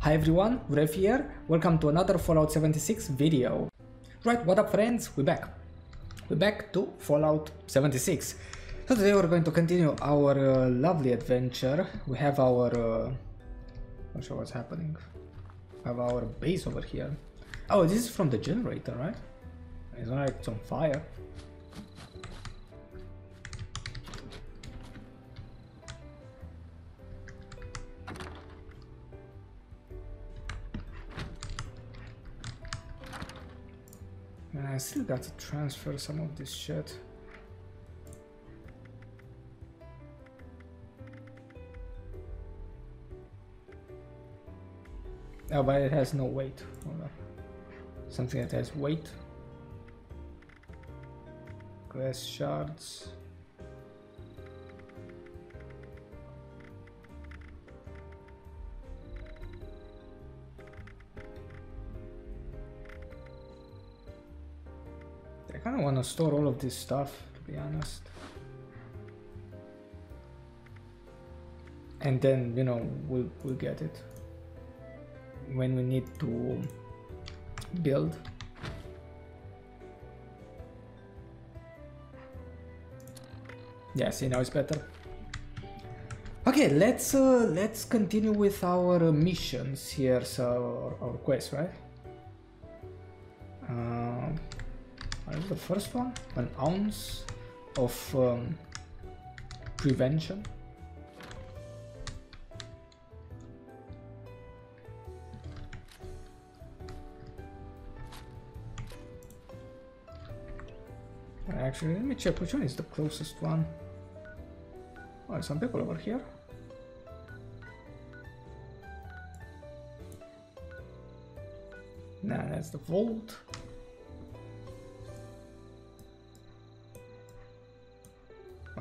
Hi everyone, Rev here. Welcome to another Fallout 76 video. Right, what up friends? We're back. We're back to Fallout 76. So today we're going to continue our uh, lovely adventure. We have our... Uh, not sure what's happening. We have our base over here. Oh, this is from the generator, right? It's like it's on fire. I still got to transfer some of this shit. Oh, but it has no weight. Something that has weight. Glass shards. To store all of this stuff, to be honest. And then, you know, we'll, we'll get it. When we need to build. Yeah, see, now it's better. Okay, let's uh, let's continue with our missions here, so our, our quest, right? The first one? An ounce of um, prevention. Actually, let me check which one is the closest one. Oh, some people over here. Nah, that's the vault.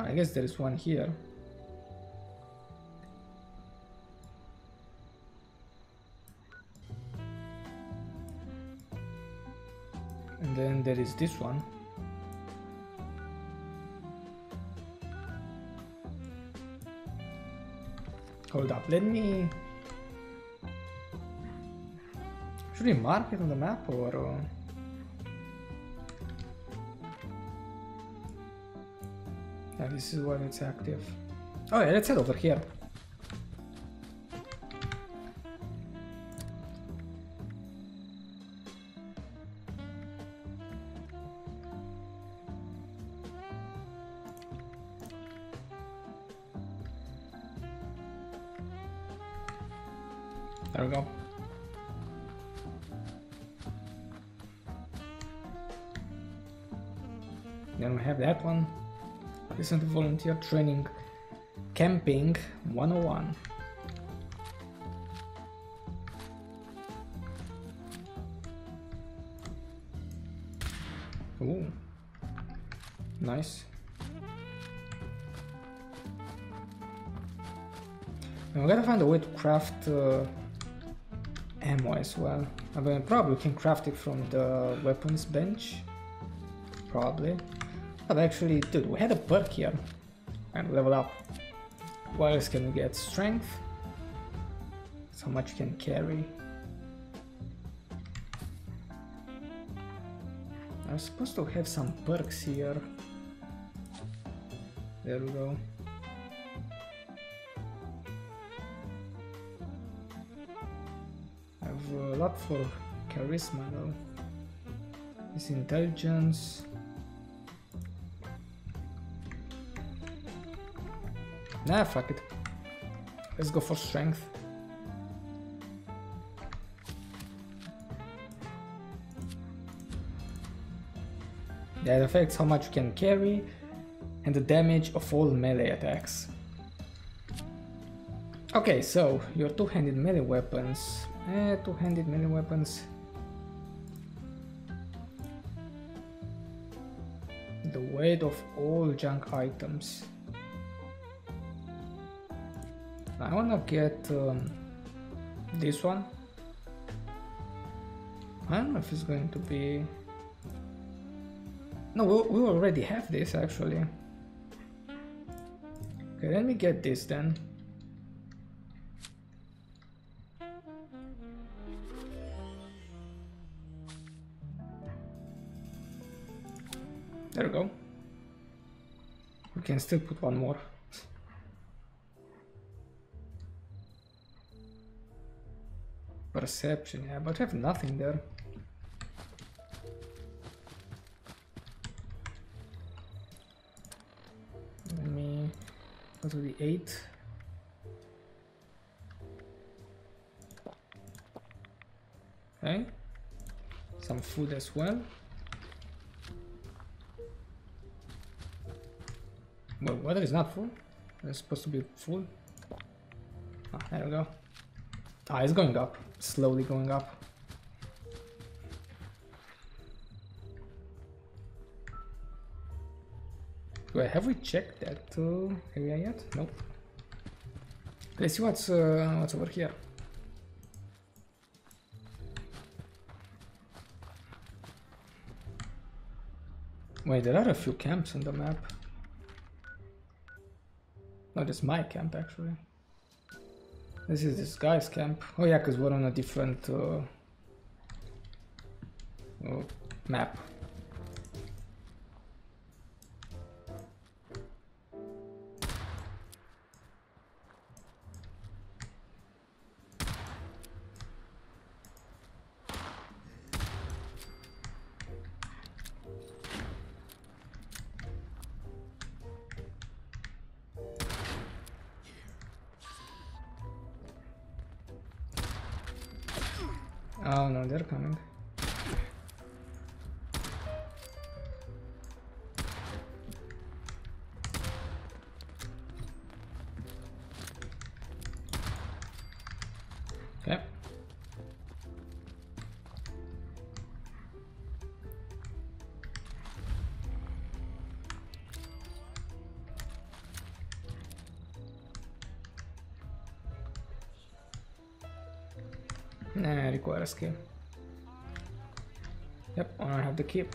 I guess there is one here. And then there is this one. Hold up, let me... Should we mark it on the map or... Uh, This is when it's active. Oh yeah, let's over here. There we go. Then we have that one. To volunteer training. Camping 101. Ooh. Nice. And we gotta find a way to craft uh, ammo as well. I mean, probably we can craft it from the weapons bench. Probably. But actually, dude, we had a perk here. And level up. What else can we get? Strength. So much can carry. I'm supposed to have some perks here. There we go. I have a lot for charisma though. This intelligence. Nah, fuck it. Let's go for strength. That affects how much you can carry and the damage of all melee attacks. Okay, so your two-handed melee weapons. Eh, two-handed melee weapons. The weight of all junk items. I wanna get um, this one. I don't know if it's going to be... No, we, we already have this actually. Okay, let me get this then. There we go. We can still put one more. Perception, yeah, but I have nothing there. Let me go to the 8. Okay. Some food as well. Well, weather is not full. It's supposed to be full. Ah, there we go. Ah, it's going up. Slowly going up. Wait, have we checked that uh, area yet? Nope. Let's see what's uh, what's over here. Wait, there are a few camps on the map. No, this my camp actually. This is this guy's camp. Oh yeah, because we're on a different uh, uh, map. Skill. Yep, I have the keep.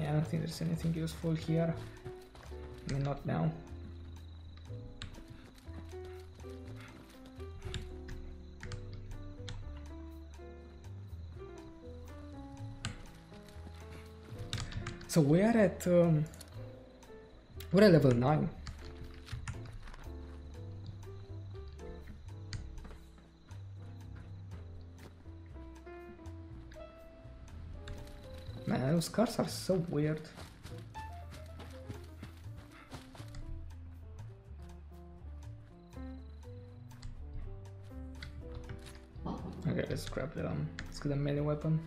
Yeah, I don't think there's anything useful here. I mean, not now. So we are at um, we're at level nine. Man, those cars are so weird. Okay, let's grab the um, let's get a melee weapon.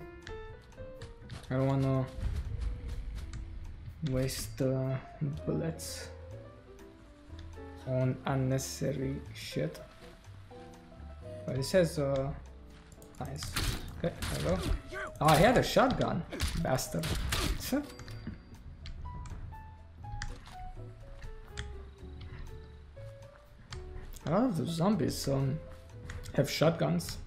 I don't wanna waste uh, bullets on unnecessary shit. But it says, uh, nice. Okay, go. Oh, I had a shotgun, bastard. A lot of the zombies um, have shotguns.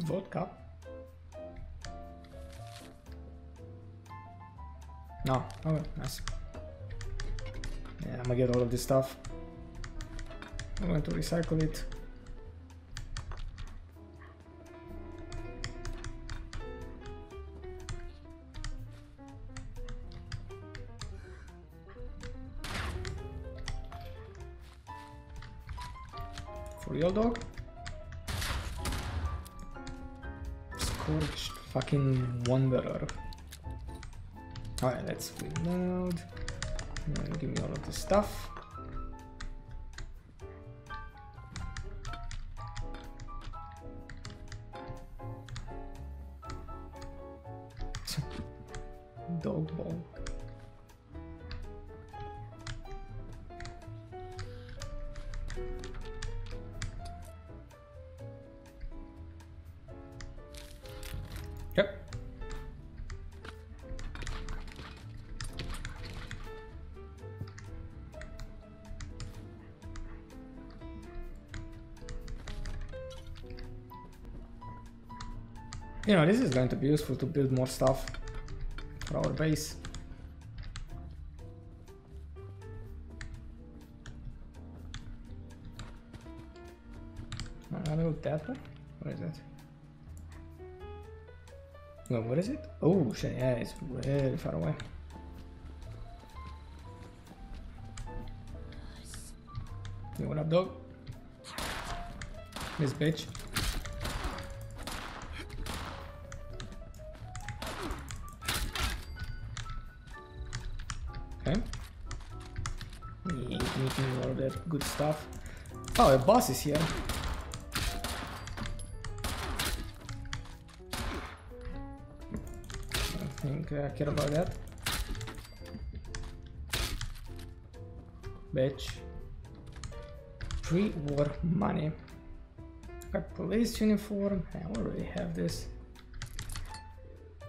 Vodka. No, oh, nice. Yeah, I'm gonna get all of this stuff. I'm going to recycle it. For real dog? Fucking wanderer. Alright, let's reload. Give me all of the stuff. You know, this is going to be useful to build more stuff for our base. I Another that one? What is that? No, what is it? Oh shit, yeah, it's very far away. Yo, what up, dog? This bitch. Oh, a boss is here. I think I care about that. Bitch. Pre-war money. Got police uniform. I already have this.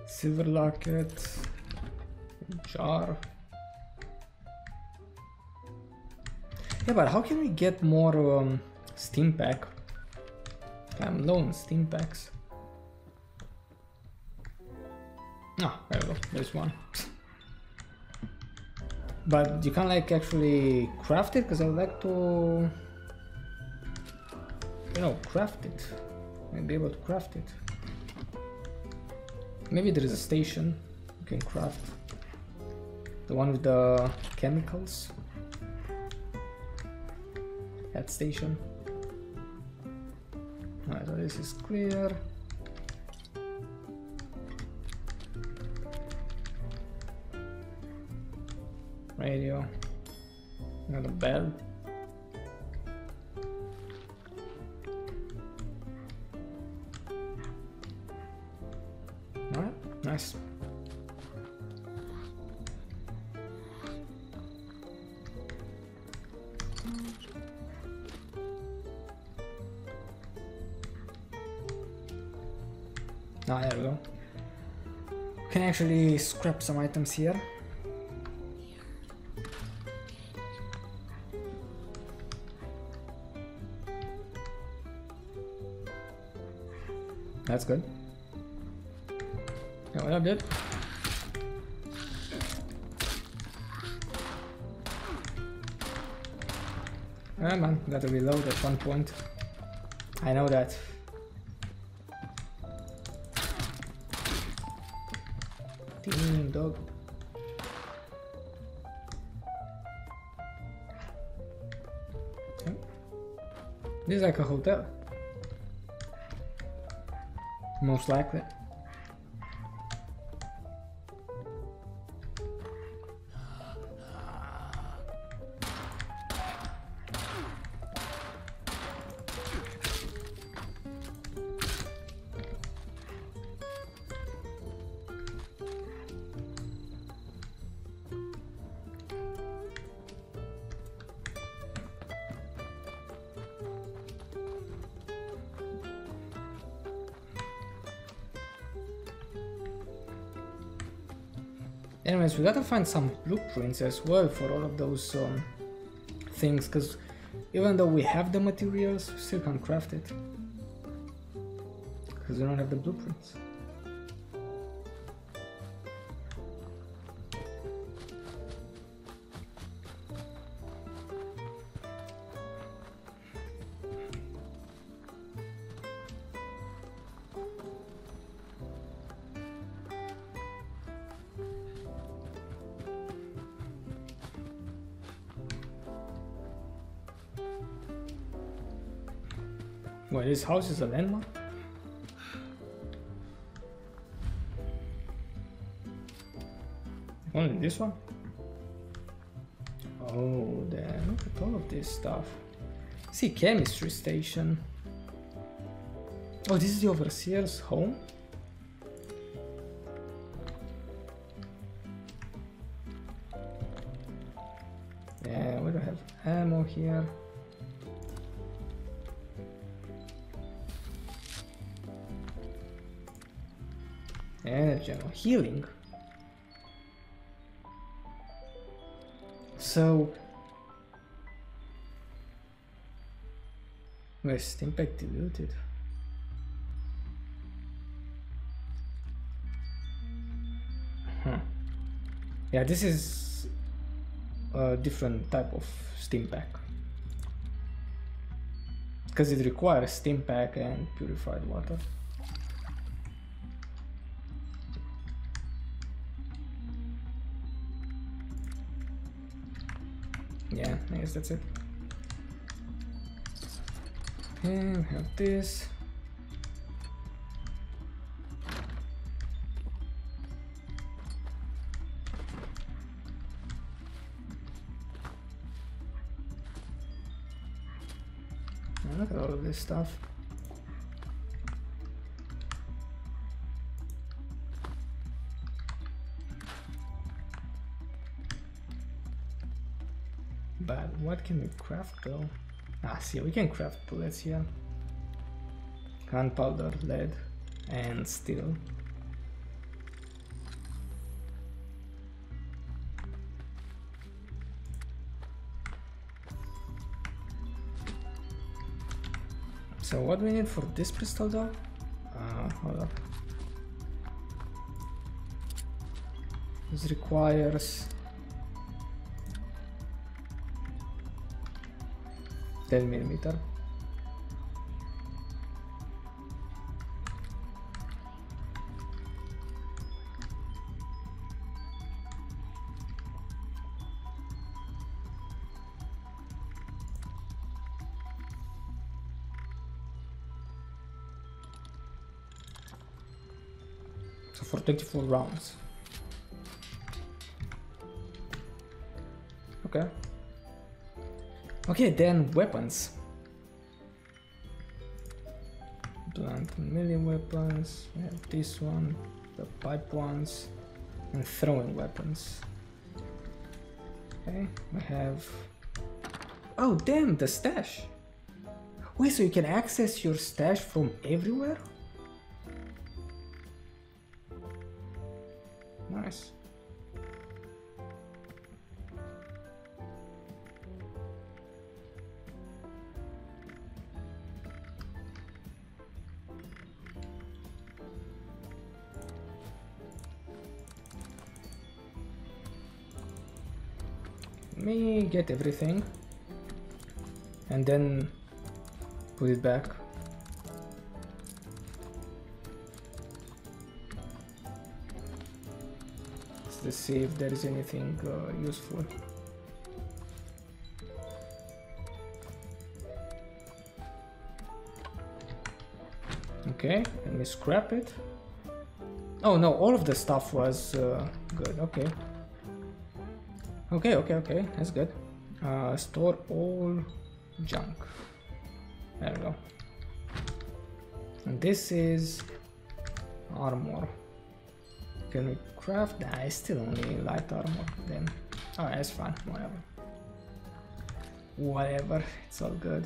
Silver locket. Jar. Yeah, but how can we get more um, Stimpak? I'm low on Stimpaks. Ah, there we go. There's one. but you can't like actually craft it because I would like to, you know, craft it. I'd be able to craft it. Maybe there is a station you can craft. The one with the chemicals. That station. Alright, so this is clear. radio, another bell. Actually scrap some items here. That's good. Yeah, what up, dude? Ah man, gotta reload at one point. I know that. Dog. This is like a hotel. Most likely. Gotta find some blueprints as well for all of those um, things, because even though we have the materials, we still can't craft it. Because we don't have the blueprints. House is a landmark? Only this one? Oh, damn, look at all of this stuff. See, chemistry station. Oh, this is the overseer's home? Yeah, we don't have ammo here. general healing. So... West impact diluted. Huh. Yeah, this is a different type of Stimpak. Because it requires Stimpak and purified water. That's it. And have this. look at all of this stuff. Can we craft though? Ah, see, we can craft bullets here. Gunpowder, lead, and steel. So what we need for this pistol though? Uh, hold up. This requires 10 millimeter. So for 24 rounds. Okay, then weapons. Blunt melee weapons. We have this one, the pipe ones, and throwing weapons. Okay, we have. Oh, damn, the stash! Wait, so you can access your stash from everywhere? Nice. Get everything and then put it back. Let's see if there is anything uh, useful. Okay, let me scrap it. Oh no, all of the stuff was uh, good, okay. Okay, okay, okay, that's good. Uh, store all junk. There we go. And this is armor. Can we craft? It's still only light armor then. Oh, that's fine, whatever. Whatever, it's all good.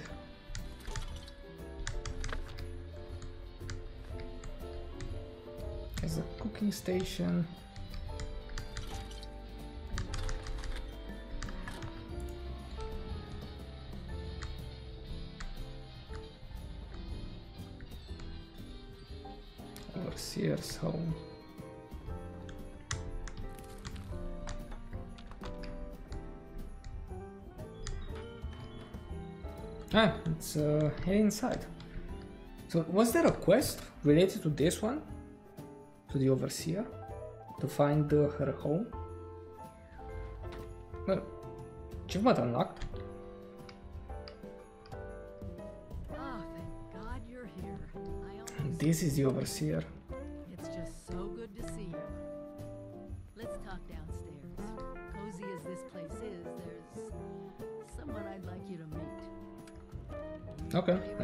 There's a cooking station. Home. Ah, it's uh, inside. So was there a quest related to this one? To the Overseer? To find uh, her home? Well, achievement unlocked. Oh, you're here. This is the Overseer.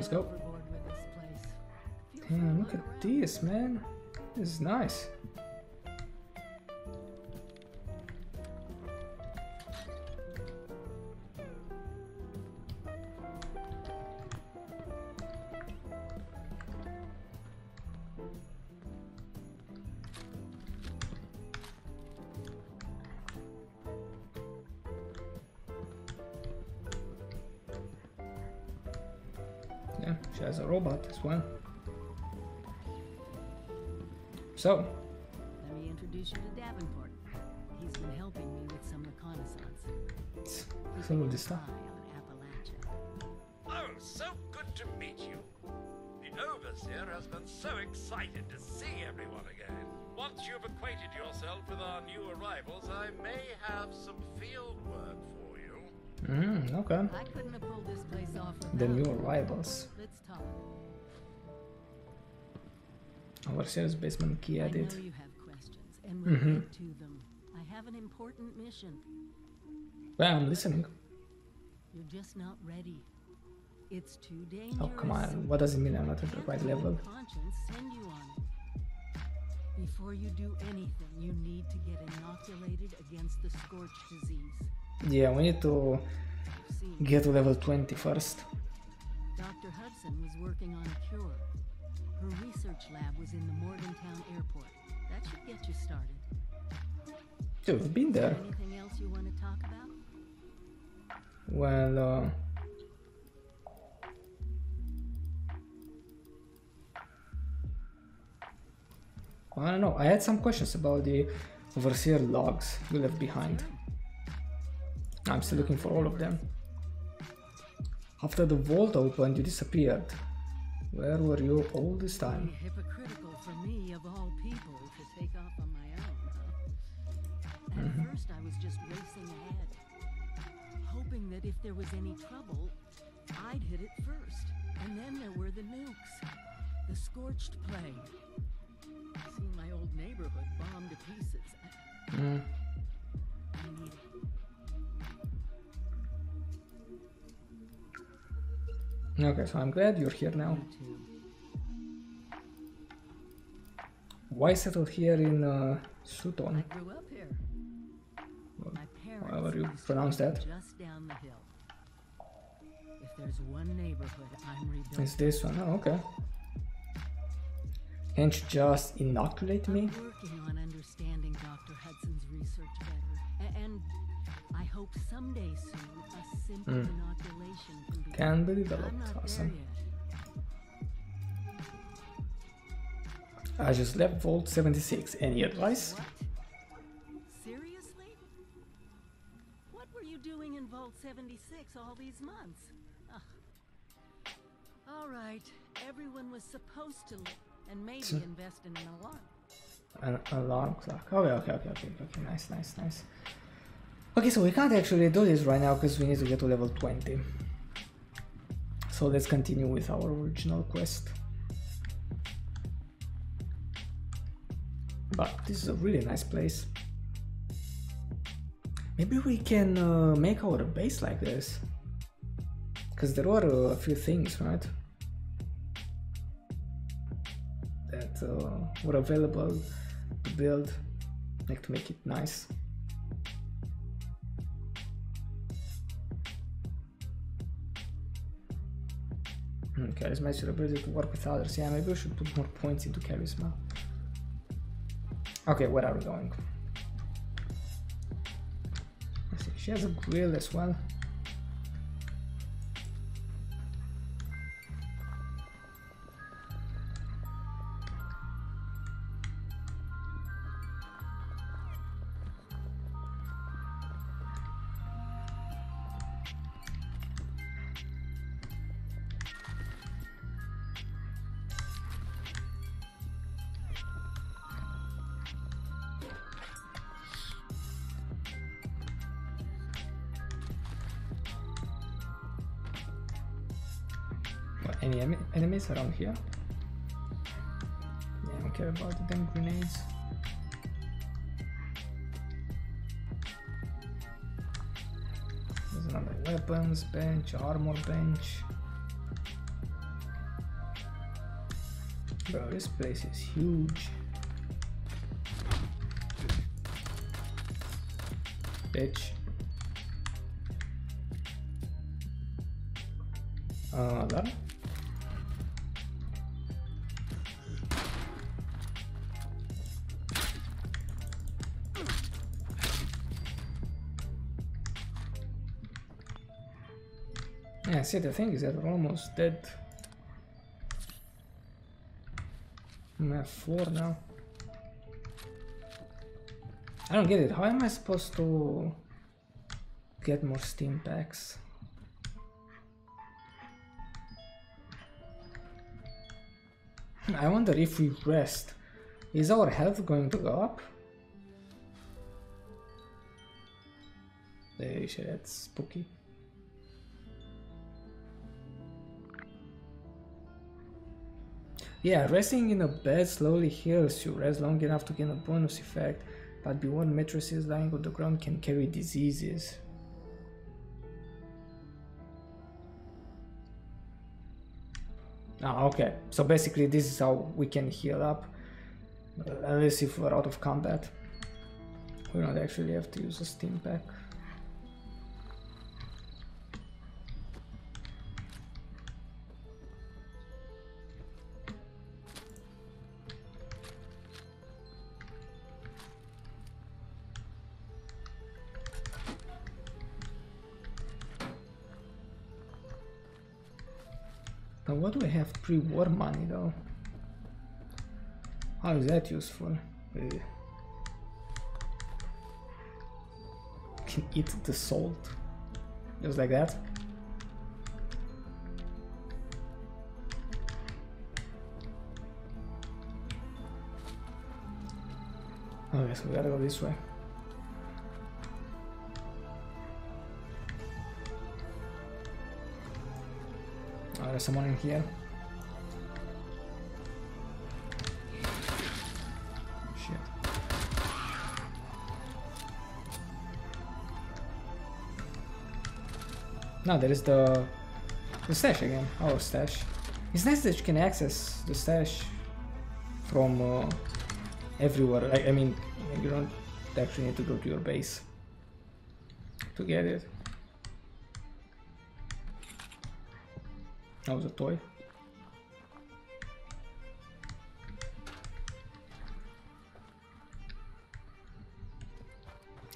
Let's go. Damn, look at this, man. This is nice. So, Let me introduce you to Davenport. He's been helping me with some reconnaissance. Some of this stuff. Eye on Appalachia. Oh, so good to meet you. The Overseer has been so excited to see everyone again. Once you've acquainted yourself with our new arrivals, I may have some field work for you. Mm, okay. I couldn't have pulled this place off The new arrivals. Let's talk. Overseer's basement key I added. know you have questions, and we'll Mhm. get to them. I have an important mission. Well, I'm listening. You're just not ready. It's too dangerous. Oh, come on. What does it mean I'm not at the right level? Send you on. Before you do anything, you need to get inoculated against the scorch disease. Yeah, we need to get to level 20 first. Dr. Hudson was working on a cure. Her research lab was in the Morgantown airport. That should get you started. Dude, we've been there. Anything else you want to talk about? Well, uh... I don't know. I had some questions about the overseer logs you left behind. I'm still looking for all of them. After the vault opened, you disappeared. Where were you all this time? Hypocritical for me, of all people, to take off on my own, huh? At Mm-hmm. first, I was just racing ahead, hoping that if there was any trouble, I'd hit it first. And then there were the nukes, the scorched plague. See my old neighborhood bombed to pieces. Mm, I Okay, so I'm glad you're here now. Why settle here in uh, I Sutton? grew up here. My however you pronounce that. just down the hill. If there's one neighborhood I'm rebuilding, It's this one. Oh, okay. Can't you just inoculate me? I'm working on understanding Dr. Hudson's research better, and I hope someday soon a simple inoculation can be. Hmm. Can be developed. Awesome. I just left Vault 76. Any advice? What? Seriously? What were you doing in Vault 76 all these months? Ugh. All right, everyone was supposed to live and maybe invest in an alarm. An alarm clock. Okay, okay, okay, okay, okay. Nice, nice, nice. Okay, so we can't actually do this right now because we need to get to level 20. So let's continue with our original quest. But this is a really nice place. Maybe we can uh, make our base like this. Because there are a few things, right? That uh, were available to build, like to make it nice. Charisma is ability to work with others. Yeah, maybe we should put more points into charisma. Okay, where are we going? Let's see, she has a grill as well. Enemies around here? I don't care about the damn grenades. There's another weapons bench, armor bench. Bro, this place is huge. Bitch. Uh, that? Yeah, see, the thing is that we're almost dead. I'm at four now. I don't get it. How am I supposed to get more Stimpaks? I wonder if we rest, is our health going to go up? They shit, that's spooky. Yeah, resting in a bed slowly heals you. Rest long enough to gain a bonus effect, but be warned mattresses lying on the ground can carry diseases. Ah, okay. So basically this is how we can heal up. At least if we're out of combat. We don't actually have to use a Stimpak. Pre-war money though? How is that useful? Uh, can eat the salt. Just like that. Okay, so we gotta go this way. There's someone in here. No, there is the the stash again. Oh, stash. It's nice that you can access the stash from uh, everywhere. I, I mean, you don't actually need to go to your base to get it. That was a toy.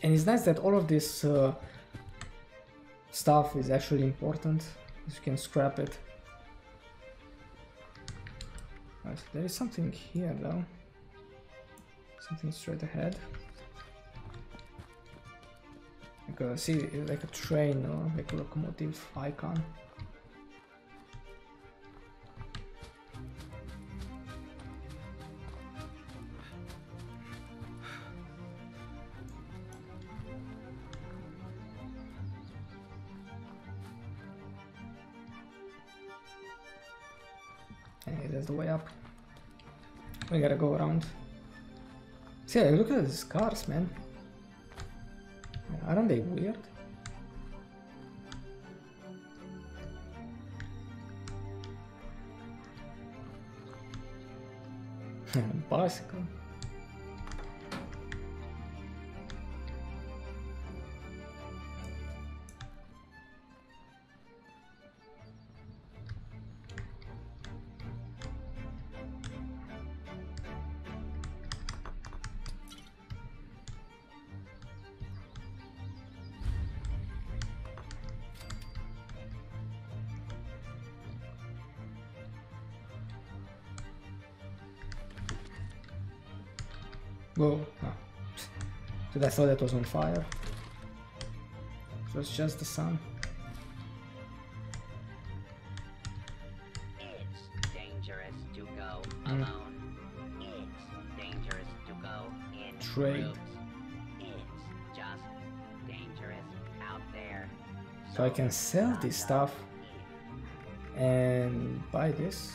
And it's nice that all of this uh, stuff is actually important. You can scrap it. Right, there is something here though. Something straight ahead. Like a, see, like a train or like a locomotive icon. We gotta go around. See, look at the scars, man. Aren't they weird? Bicycle. Whoa. Oh. Dude, I thought that was on fire. So it's just the sun. It's dangerous to go Mm. alone. It's dangerous to go in Trade. groups. It's just dangerous out there. So I can sell this stuff and buy. This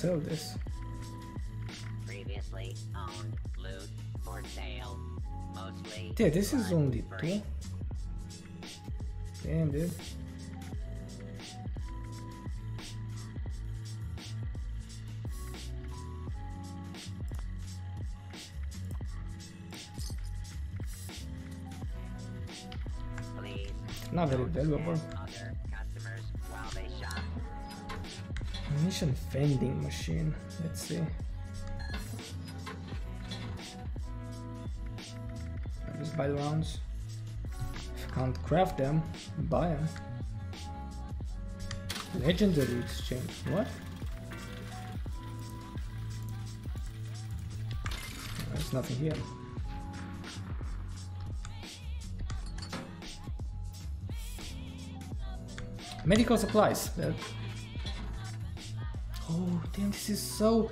sell this. Previously owned loot for sale. Mostly yeah, this is only two. Damn, dude. Not very valuable. Vending machine. Let's see. Just buy the rounds. If you can't craft them, buy them. Legendary exchange. What? There's nothing here. Medical supplies. Oh, damn, this is so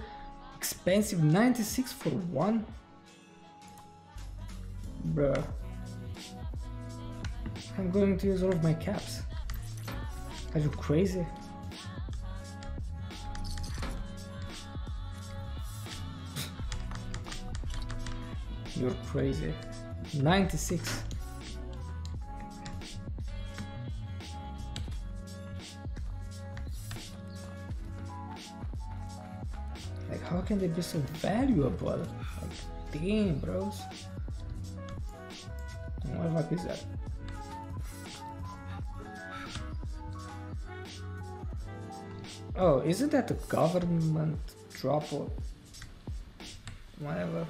expensive. 96 for one? Bruh. I'm going to use all of my caps. Are you crazy? You're crazy. 96. Can they be so valuable? Like, damn, bros. What the fuck is that? Oh, isn't that a government drop or whatever?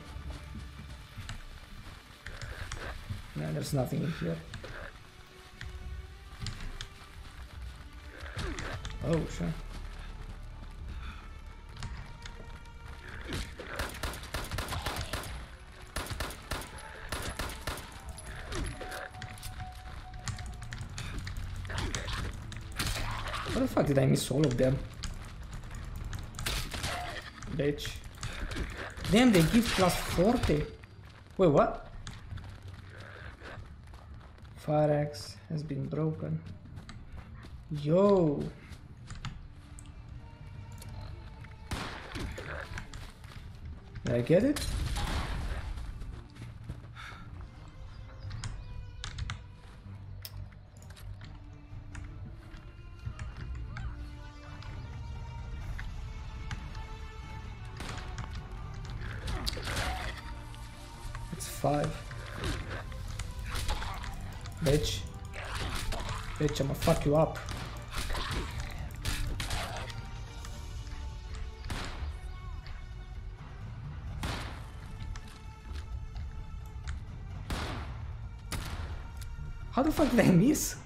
No, there's nothing in here. Oh, sure. Did I miss all of them? Bitch. Damn, they give plus 40. Wait, what? Fire axe has been broken. Yo. Did I get it? Fuck you up. How the fuck did I miss?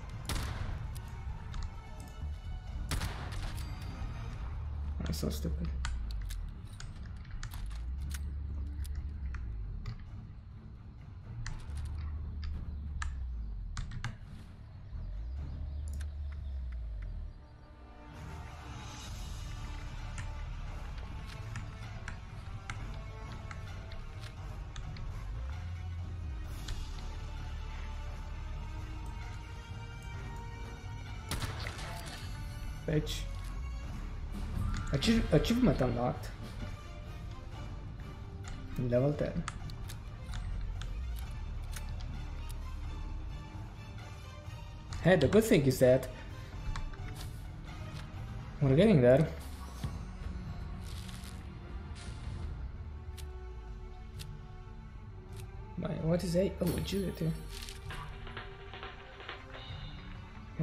Bitch. Achie- achievement unlocked. Level 10. Hey, the good thing is that we're getting there. What is a? Oh, agility.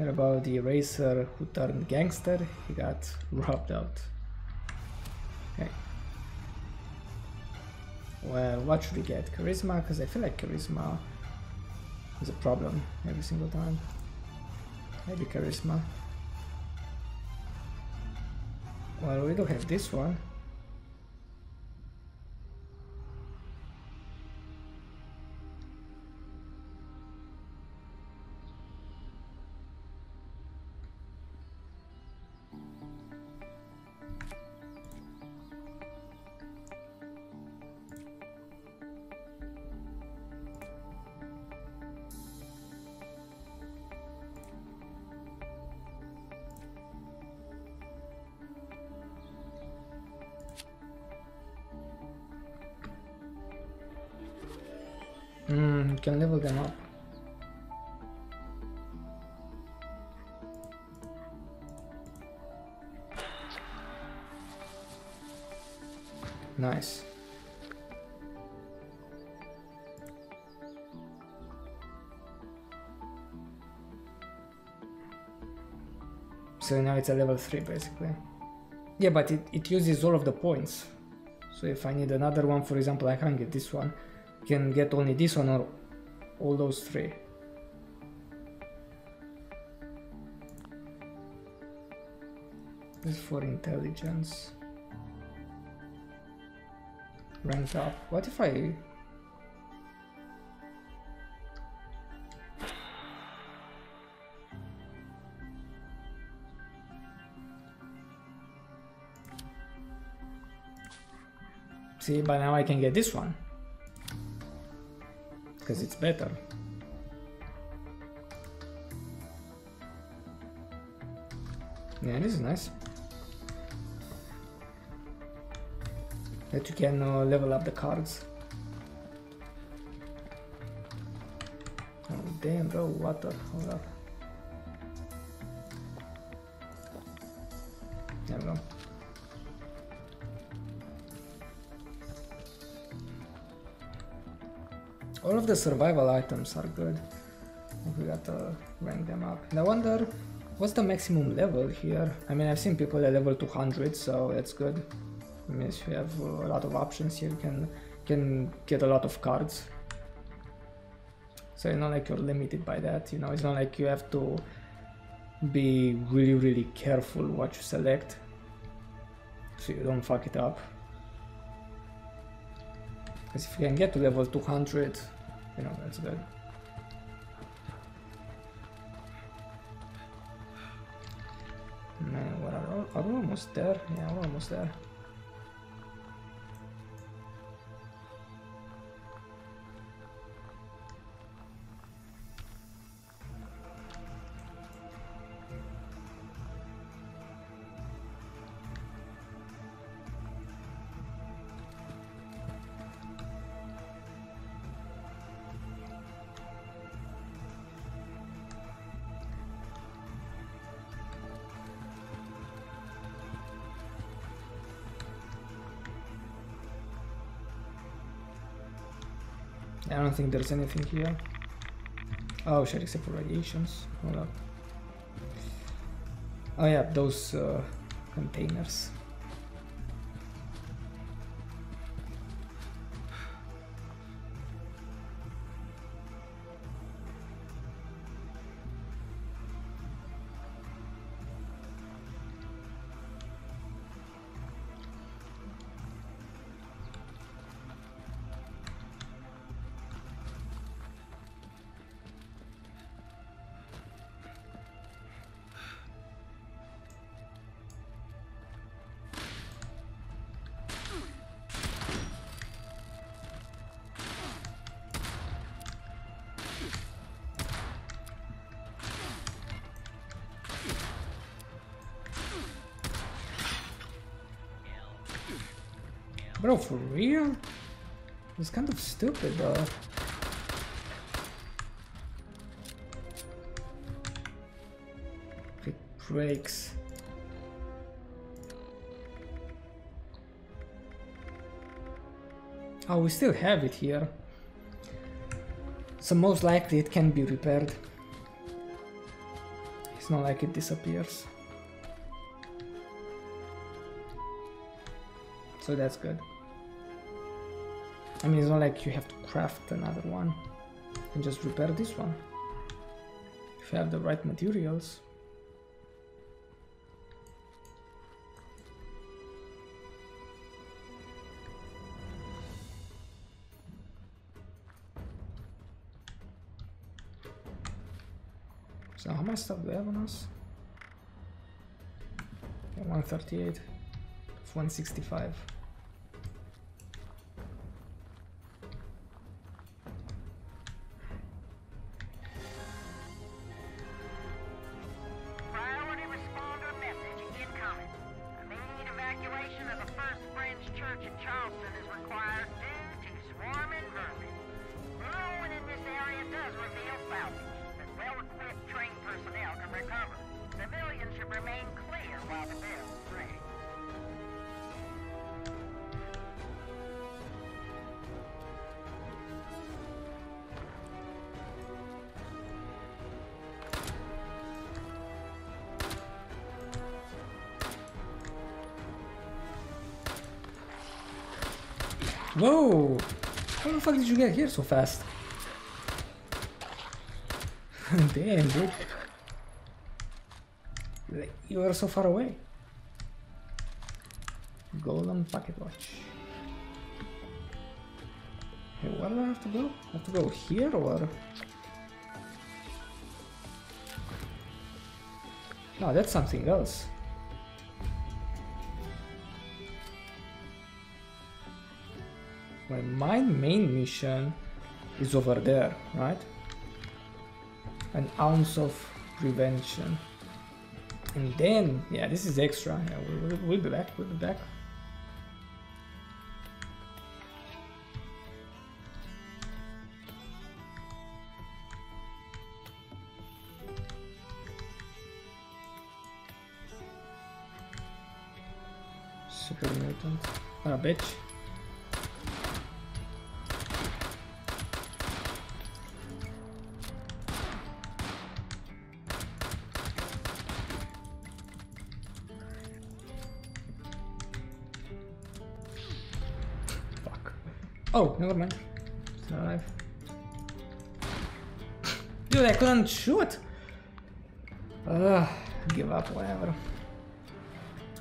About the racer who turned gangster? He got robbed out. Okay. Well, what should we get? Charisma? Because I feel like charisma is a problem every single time. Maybe charisma. Well, we don't have this one. Mm, you can level them up. Nice. So now it's a level 3 basically. Yeah, but it, it uses all of the points. So if I need another one, for example, I can't get this one. Can get only this one or all those three. This is for intelligence. Ranked up. What if I... See, but now I can get this one. Because it's better. Yeah, this is nice. that you can uh, level up the cards. Oh damn bro, water, hold up. The survival items are good. We gotta rank them up. And I wonder, what's the maximum level here? I mean, I've seen people at level 200, so that's good. I mean, you have a lot of options here, you can can get a lot of cards. So it's not like you're limited by that, you know, it's not like you have to be really really careful what you select so you don't fuck it up. Because if you can get to level 200, you know, that's good. Man, what are, are we almost there? Yeah, we're almost there. I don't think there's anything here. Oh shit, except for radiations. Hold up. Oh yeah, those uh, containers. For real? It's kind of stupid though. It breaks. Oh, we still have it here. So most likely it can be repaired. It's not like it disappears. So that's good. I mean, it's not like you have to craft another one. Can just repair this one. If you have the right materials. So how much stuff do we have on us? 138, 165. Whoa! How the fuck did you get here so fast? Damn, dude. You are so far away. Golden pocket watch. Hey, where do I have to go? I have to go here or? No, that's something else. My main mission is over there, right? An ounce of prevention. And then, yeah, this is extra. Yeah, we'll, we'll, we'll be back, we'll be back. Super mutant. Ah, bitch. Shoot. Ugh, give up, whatever.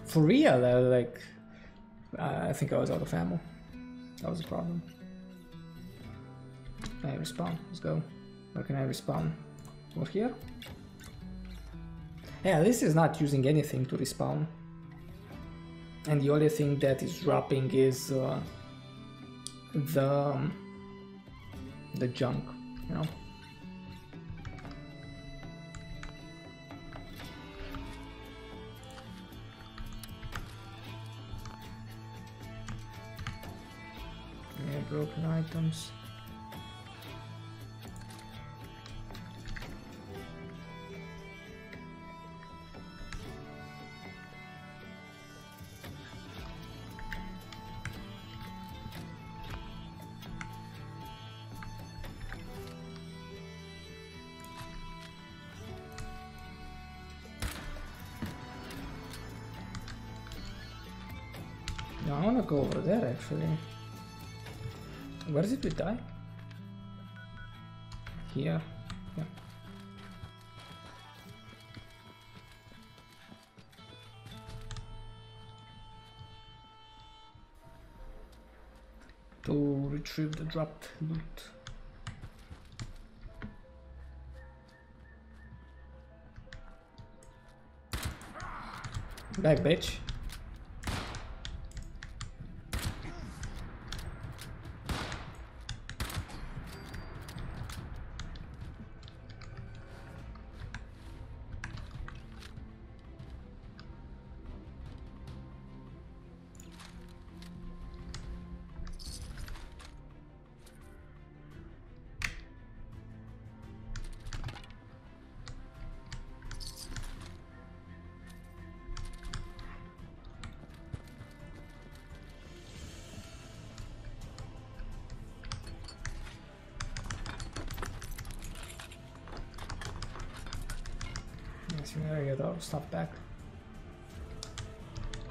For real, uh, like, I think I was out of ammo. That was a problem. I respawn. Let's go. Where can I respawn? Over here? Yeah, this is not using anything to respawn. And the only thing that is dropping is uh, the um, the junk, you know. Broken items. I wanna go over there actually. Where did we die? Here. Yeah. To retrieve the dropped loot. Back, bitch. Stuff back.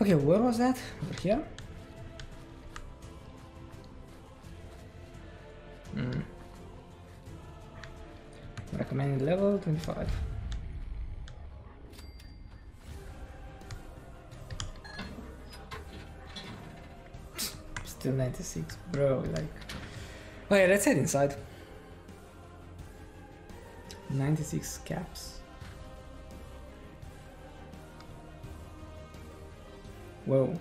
Okay, where was that? Over here? Hmm. Recommended level 25. Still 96, bro, like... Okay, let's head inside. 96 caps. Whoa.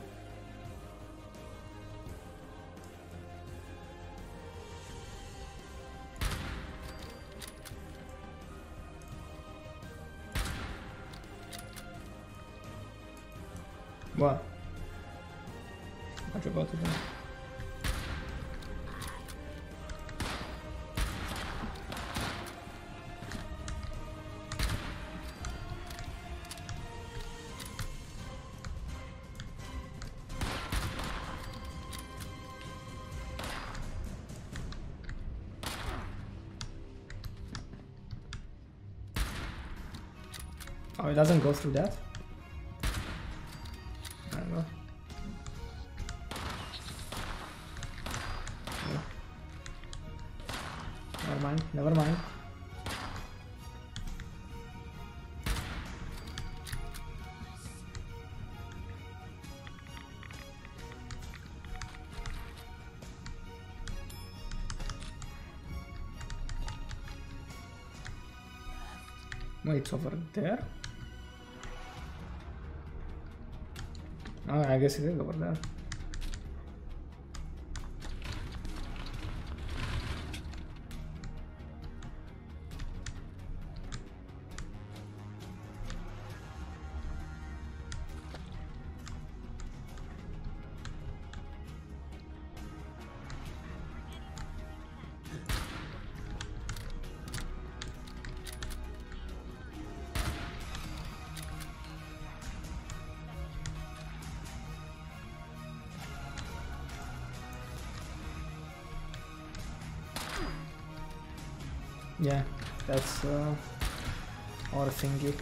It doesn't go through that? I don't know. Never mind, never mind. Wait, over there? Oh, I guess it Yeah, that's uh, our thingy.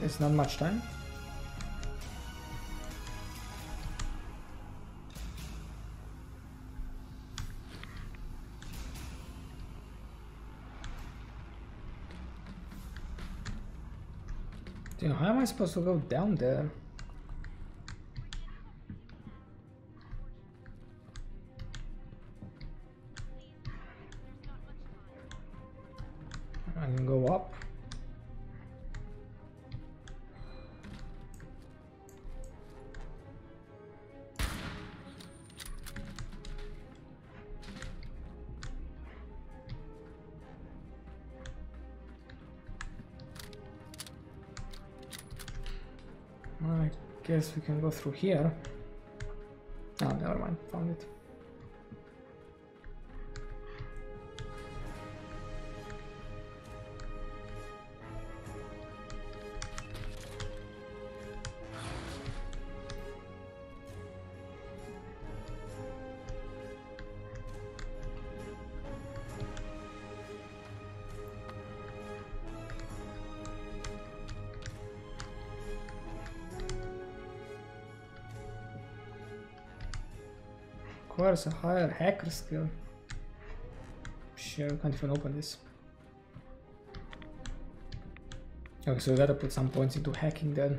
It's not much time. I supposed to go down there? Can go through here. Oh, never mind, found it. Requires a higher hacker skill. Sure, can't even open this. Okay, so we gotta put some points into hacking then.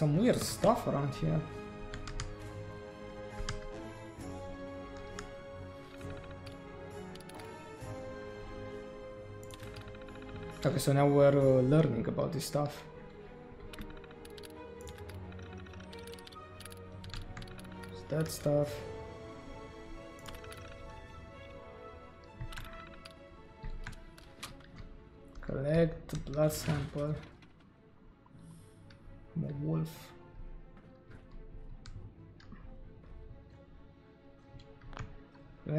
Some weird stuff around here. Okay, so now we're uh, learning about this stuff. That stuff. Collect blood sample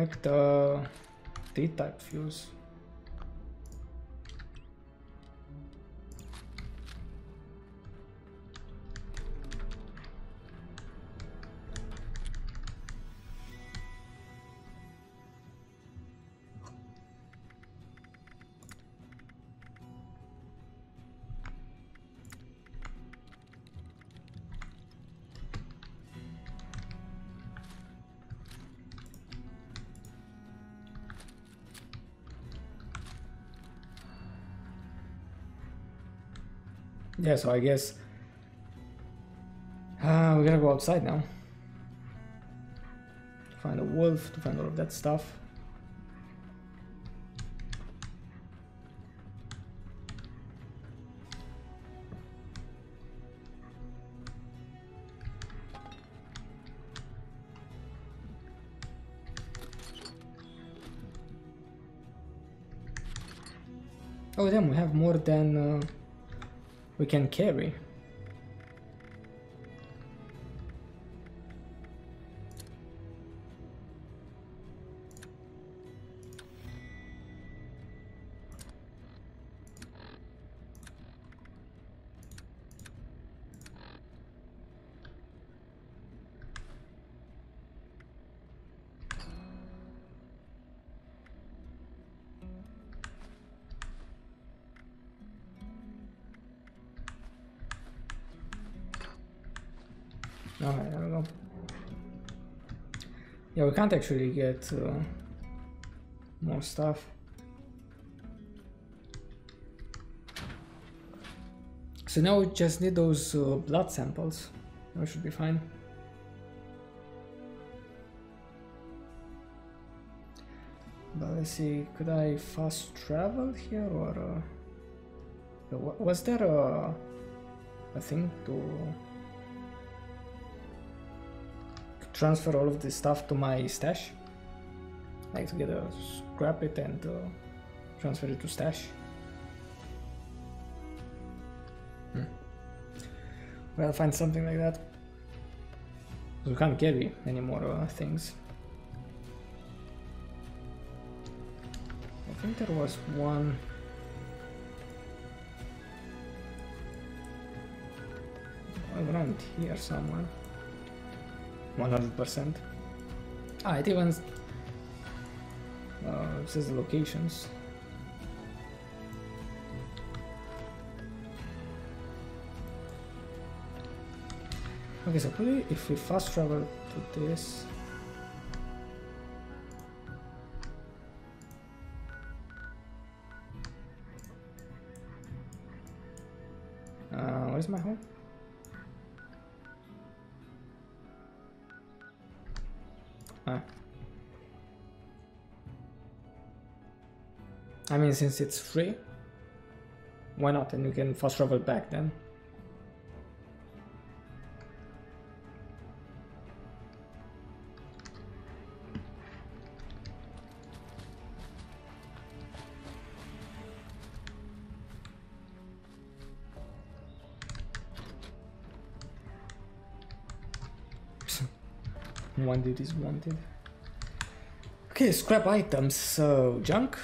Collect uh, the D-type fuse. Yeah, so I guess uh, we're gonna go outside now. To find a wolf, to find all of that stuff. Oh damn, we have more than uh, we can carry. We can't actually get uh, more stuff. So now we just need those uh, blood samples. That should be fine. But let's see, could I fast travel here or... Uh, was there a, a thing to transfer all of this stuff to my stash. Like to get a scrap it and uh, transfer it to stash. Hmm. Well, find something like that. We can't carry any more uh, things. I think there was one. around here somewhere. 100%. Ah, it even uh, says the locations. Okay, so probably if we fast travel to this. Uh, where's my home? I mean, since it's free, why not? And you can fast travel back then. Wanted is wanted. Okay, scrap items. So, junk.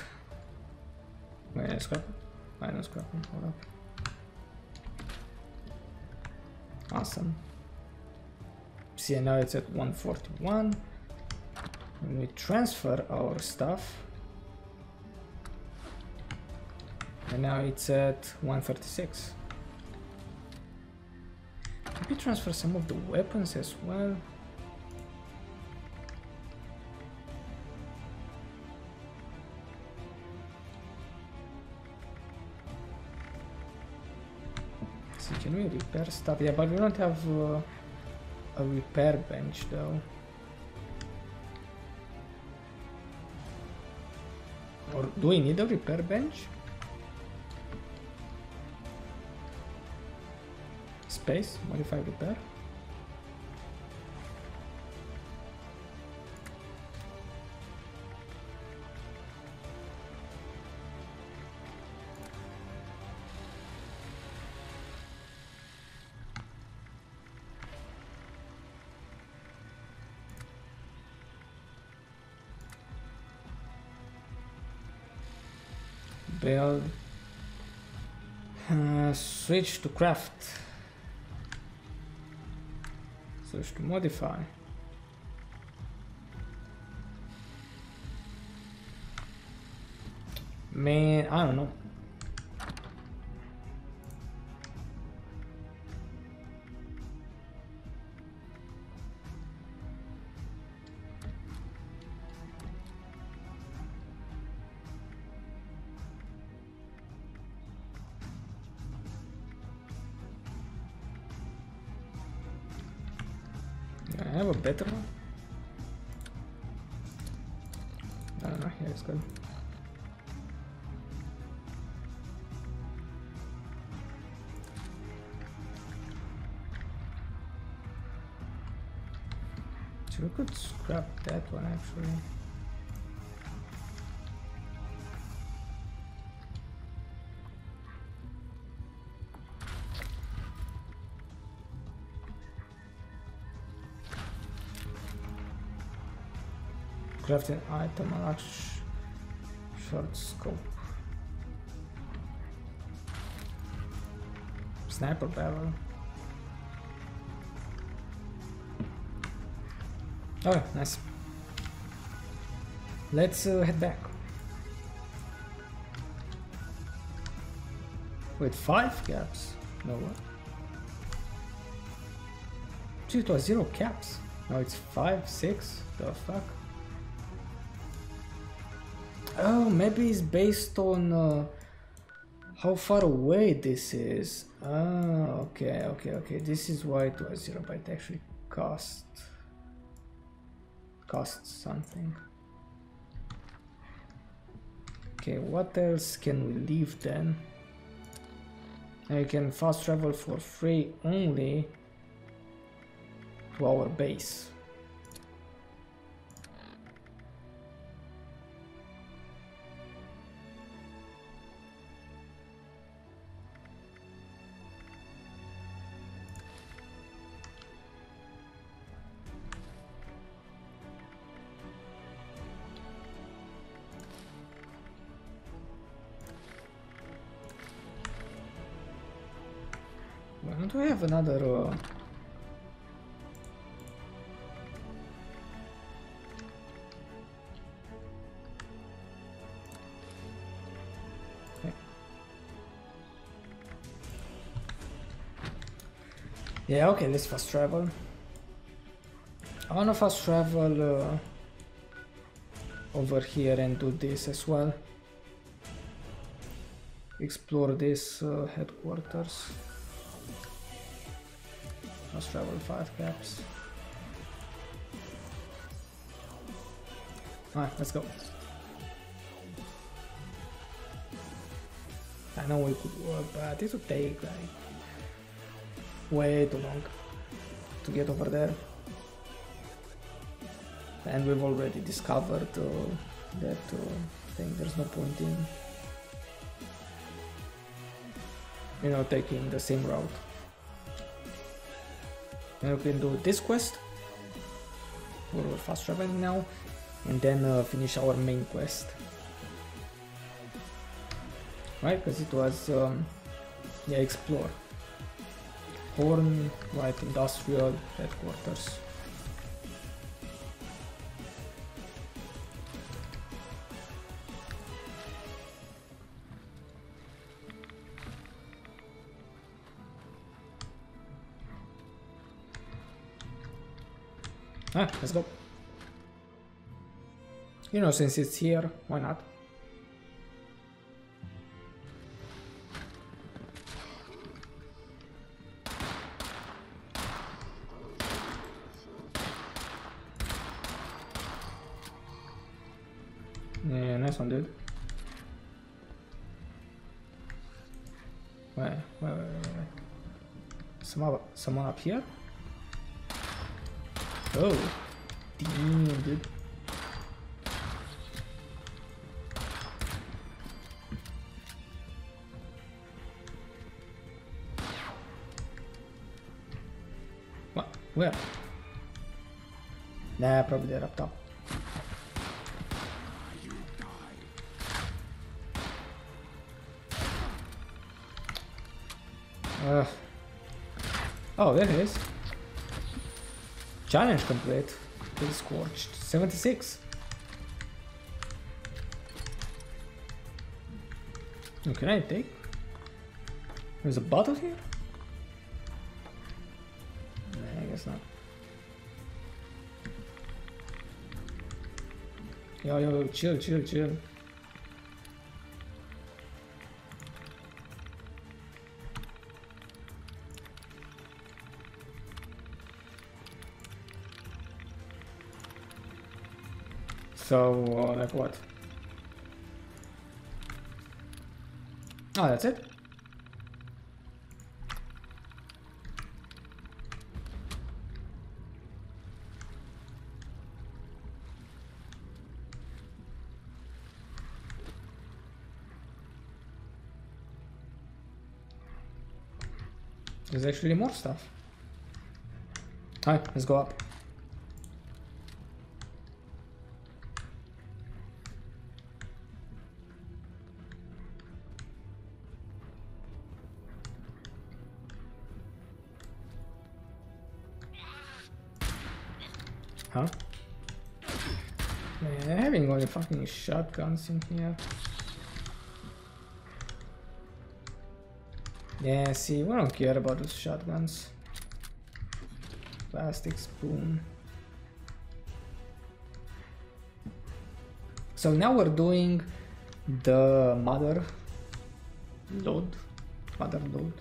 Wait, scrap. I know scrap. Hold up. Awesome. See, now it's at 141. When we transfer our stuff. And now it's at 136. Can Maybe transfer some of the weapons as well. Repair stuff? Yeah, but we don't have uh, a repair bench though. Or do we need a repair bench? Space, modify repair. Switch to craft. Switch to modify. Man I don't know know, yeah, it's good. So we could scrap that one actually. Crafting item, a large short scope. Sniper barrel. Okay, nice. Let's uh, head back. With five caps? No what? It was zero caps. Now it's five, six. The fuck? Oh, maybe it's based on uh, how far away this is. Ah, okay, okay, okay. This is why it was zero, it actually cost costs something. Okay, what else can we leave then? I can fast travel for free only to our base. Have another uh. Yeah, okay, let's fast travel. I wanna fast travel uh, over here and do this as well. Explore this uh, headquarters. Fast travel 5 caps. Alright, let's go. I know we could work, but this would take like way too long to get over there. And we've already discovered uh, that uh, thing, there's no point in you know taking the same route. And we can do this quest for fast traveling now and then uh, finish our main quest. Right, because it was um, yeah explore. Horn, right, industrial headquarters. Ah, let's go. You know, since it's here, why not? Yeah, nice one, dude. Wait, wait, wait, wait. Someone, someone up here? Oh, damn, dude. What? Where? Nah, probably they're up top. Uh, oh, there it is. Challenge complete. Kill scorched. 76. Oh, can I take? There's a bottle here? Nah, I guess not. Yo, yo, chill, chill, chill. So, uh, like what? Oh, that's it? There's actually more stuff. Alright, let's go up. All shotguns in here. Yeah, see, we don't care about those shotguns. Plastic spoon. So now we're doing the Mother Lode. Mother Lode.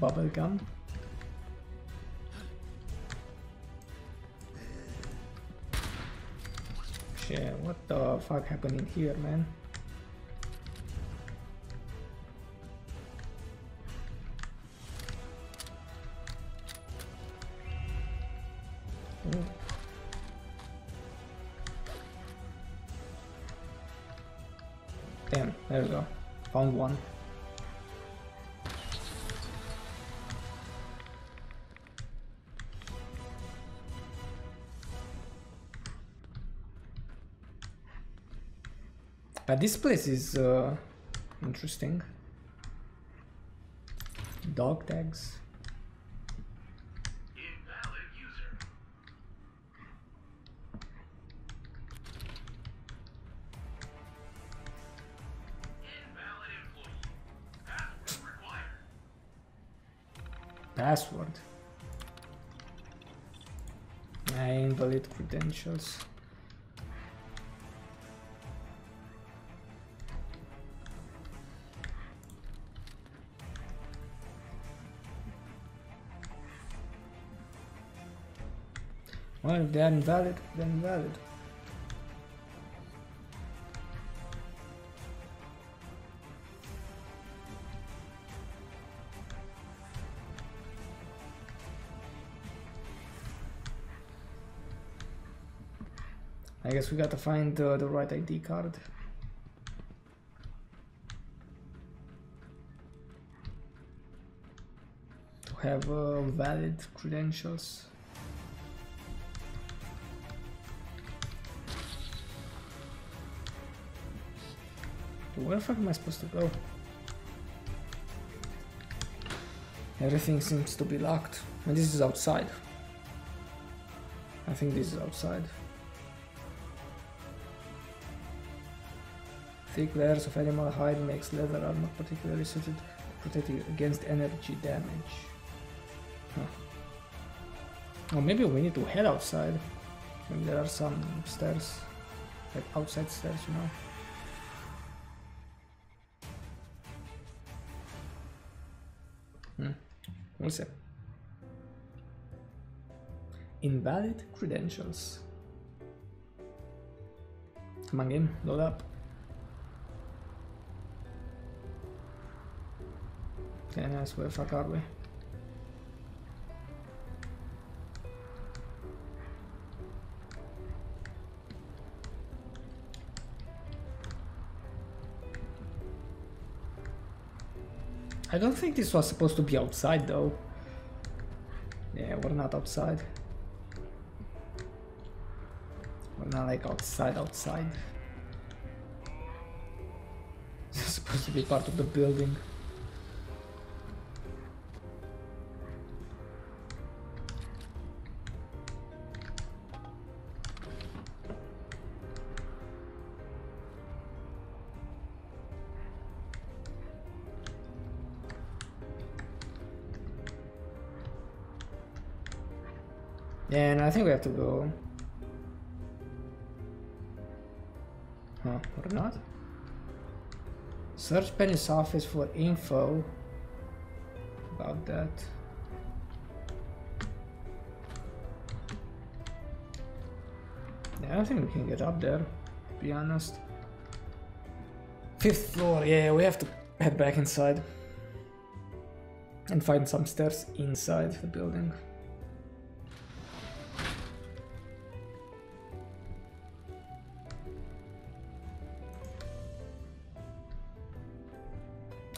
Bubble what the fuck happening here, man? But this place is uh, interesting. Dog tags. Invalid user. Password. Password. Invalid credentials. Well, if they're invalid, they're invalid. I guess we got to find uh, the right ID card. To have uh, valid credentials. Where the fuck am I supposed to go? Everything seems to be locked. And this is outside. I think this is outside. Thick layers of animal hide makes leather armor particularly suited to protect against energy damage. Huh. Or maybe we need to head outside. Maybe there are some stairs. Like outside stairs, you know. Invalid credentials. Come on, game, load up. Okay, nice. Where the fuck are we? I don't think this was supposed to be outside though. Yeah, we're not outside. We're not like outside outside. It's supposed to be part of the building. We have to go. Huh, or not? Search Penny's office for info about that. Yeah, I don't think we can get up there, to be honest. Fifth floor, yeah, we have to head back inside. And find some stairs inside the building.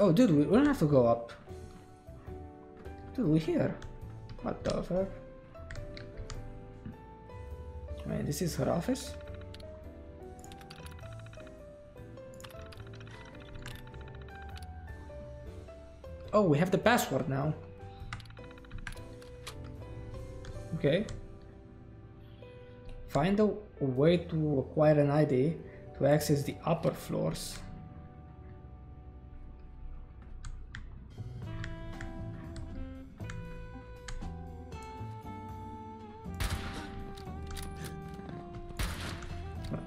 Oh, dude, we, don't have to go up. Dude, we're here. What the fuck? Wait, this is her office? Oh, we have the password now. Okay. Find a way to acquire an ID to access the upper floors.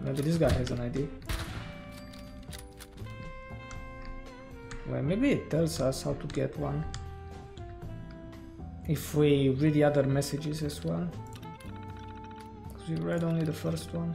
Maybe this guy has an ID. Well, maybe it tells us how to get one. If we read the other messages as well. Because we read only the first one.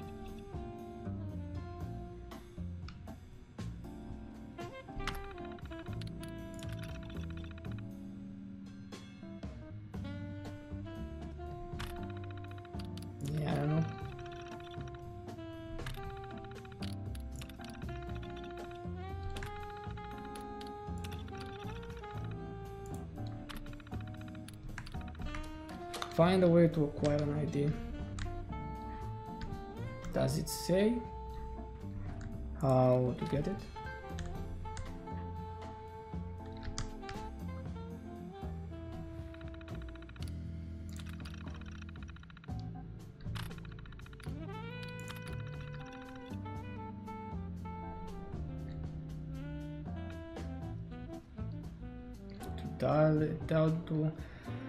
Find a way to acquire an ID. Does it say how to get it?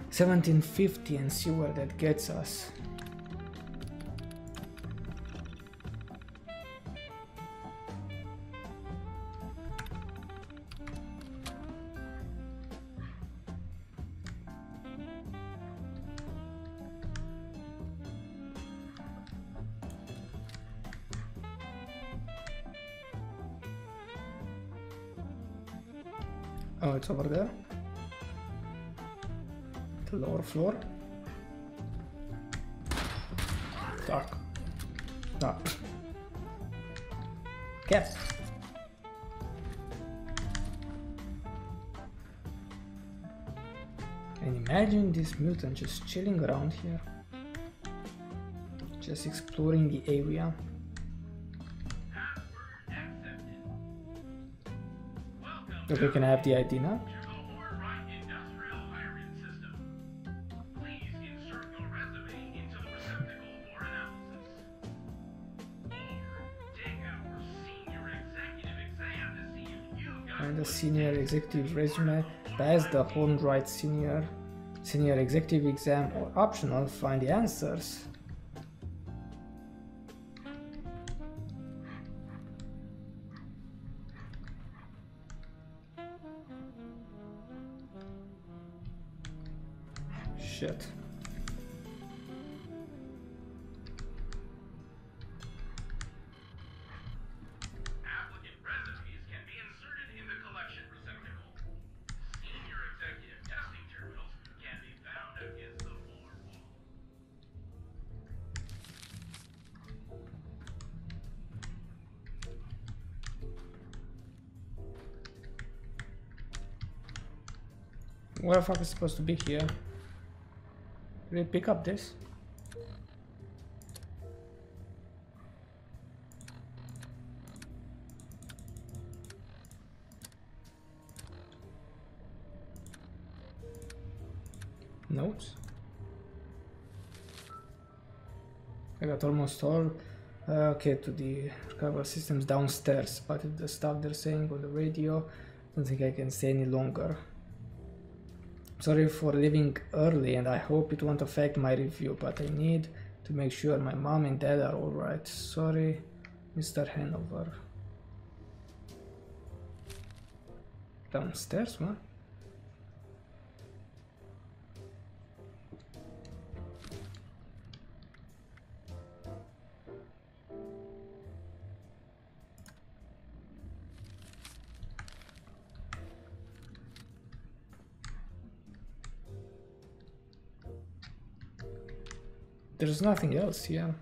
1750 and see where that gets us. Oh, it's over there. Floor. Dark. Dark. Cat. And imagine this mutant just chilling around here. Just exploring the area. Okay, can I have the ID now? Executive resume pass the Hornwright senior senior executive exam or optional find the answers where the fuck is supposed to be? Here. Did it pick up this? Notes? I got almost all. Uh, okay to the recovery systems downstairs but the stuff they're saying on the radio I don't think I can stay any longer sorry for leaving early and I hope it won't affect my review but I need to make sure my mom and dad are alright sorry Mr. Hanover downstairs what There's nothing else here.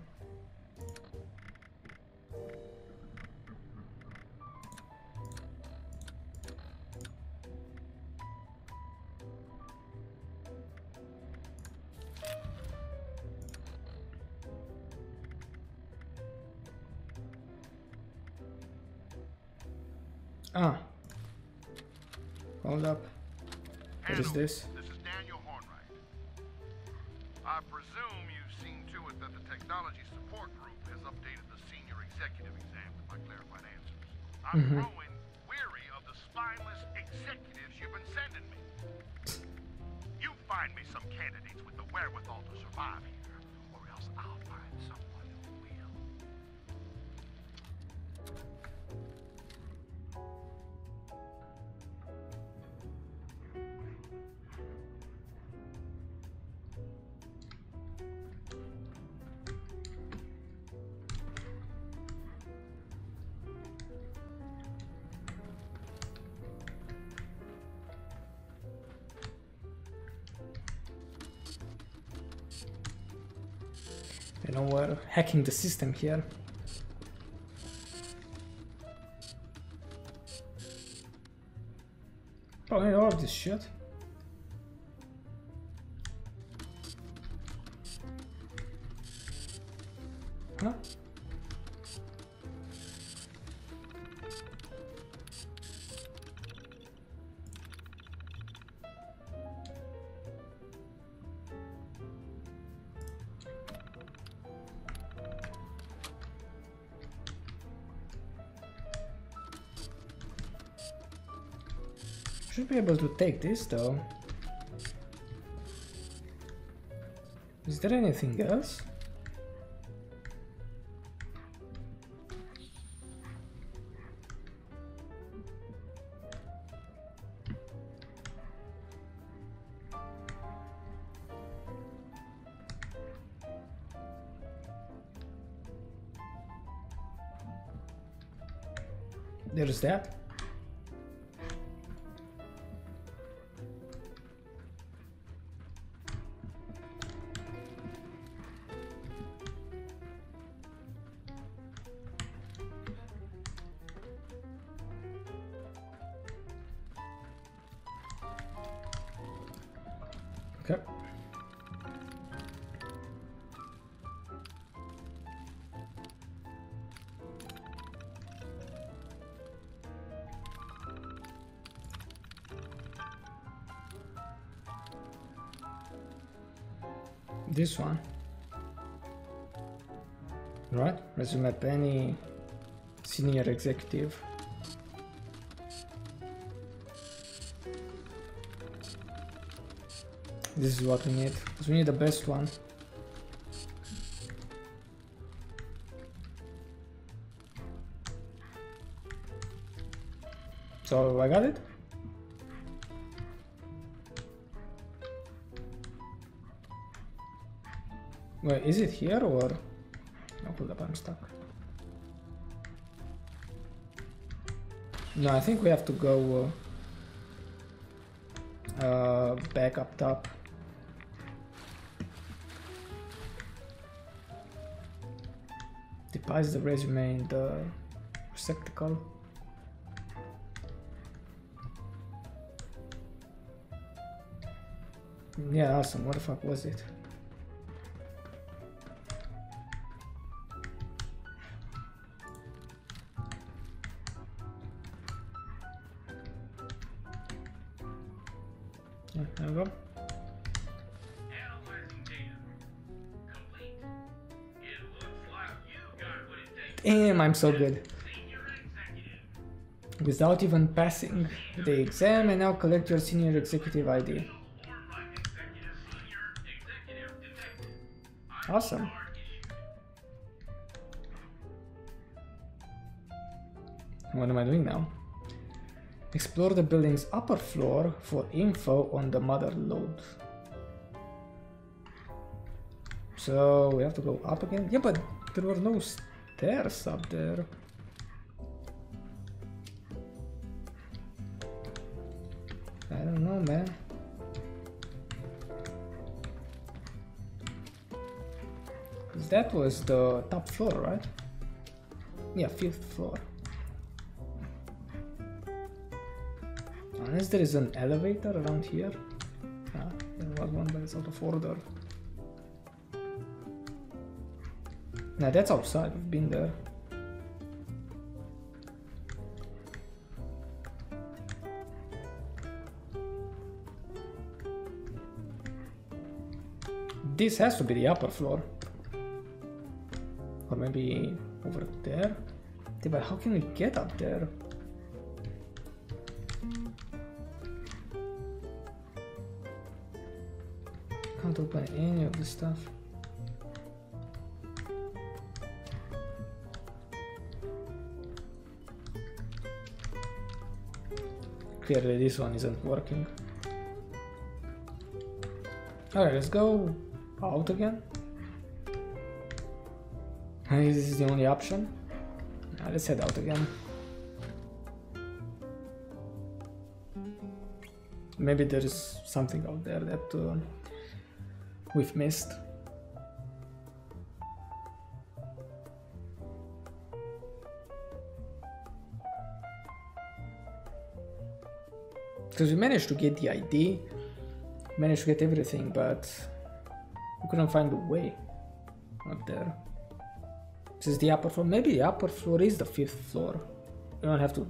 Hacking the system here. Oh, Probably all of this shit. Huh? Able to take this though. Is there anything else? There's that. This one. Right? Resume at any senior executive. This is what we need. we need the best one. So I got it. Wait, is it here or? Oh, hold up, I'm stuck. No, I think we have to go uh, uh, back up top. Deposit the resume in the receptacle. Yeah, awesome. What the fuck was it? Damn, I'm so good. Without even passing the exam, and now collect your senior executive ID. Awesome. What am I doing now? Explore the building's upper floor for info on the Mother Lode. So we have to go up again? Yeah, but there were no stairs up there. I don't know, man. Cause that was the top floor, right? Yeah, fifth floor. Unless there is an elevator around here. Ah, there was one, but it's out of order. Now that's outside, we've been there. This has to be the upper floor. Or maybe over there? But how can we get up there? Can't open any of this stuff. Clearly this one isn't working. Alright, let's go out again. This is the only option. Now let's head out again. Maybe there is something out there that uh, we've missed. Because we managed to get the ID, managed to get everything, but we couldn't find the way up there. This is the upper floor. Maybe the upper floor is the fifth floor. We don't have to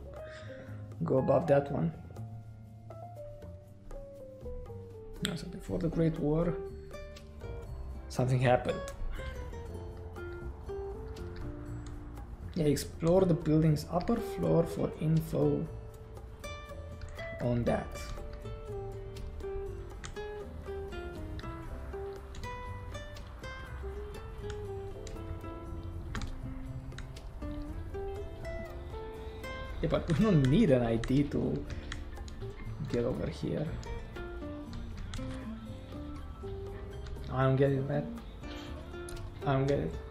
go above that one. So before the Great War, something happened. Yeah, explore the building's upper floor for info on that. Yeah, but we don't need an ID to get over here. I don't get it, man. I don't get it.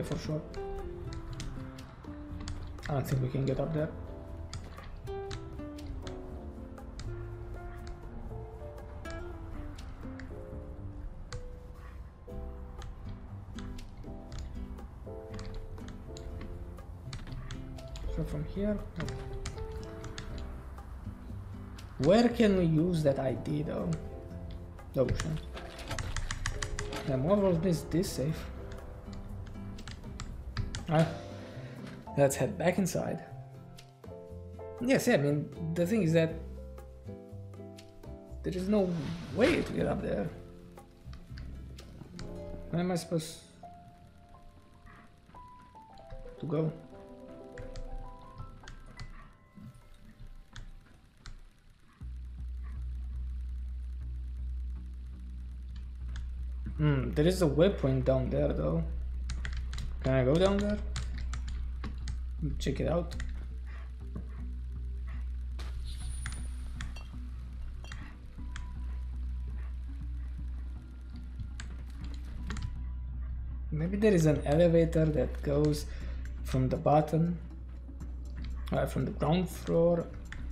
The for sure. I don't think we can get up there. So from here, no. Where can we use that ID though? Ocean. And what was this this safe? Alright. Let's head back inside. Yes, yeah, I mean the thing is that there is no way to get up there. Where am I supposed to go? Hmm, there is a waypoint down there though. Can I go down there? Check it out. Maybe there is an elevator that goes from the bottom, uh, from the ground floor,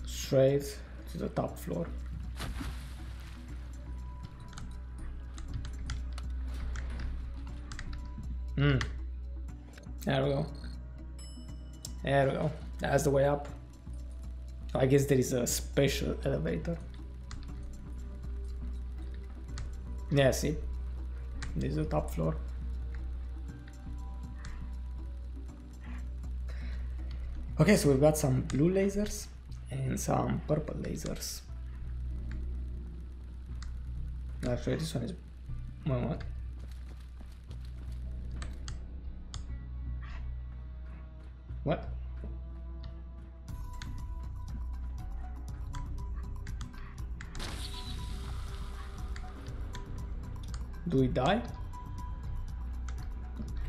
straight to the top floor. Hmm. There we go. There we go. That's the way up. I guess there is a special elevator. Yeah, see? This is the top floor. Okay, so we've got some blue lasers and some purple lasers. Actually, this one is... Wait, what? What? Do we die?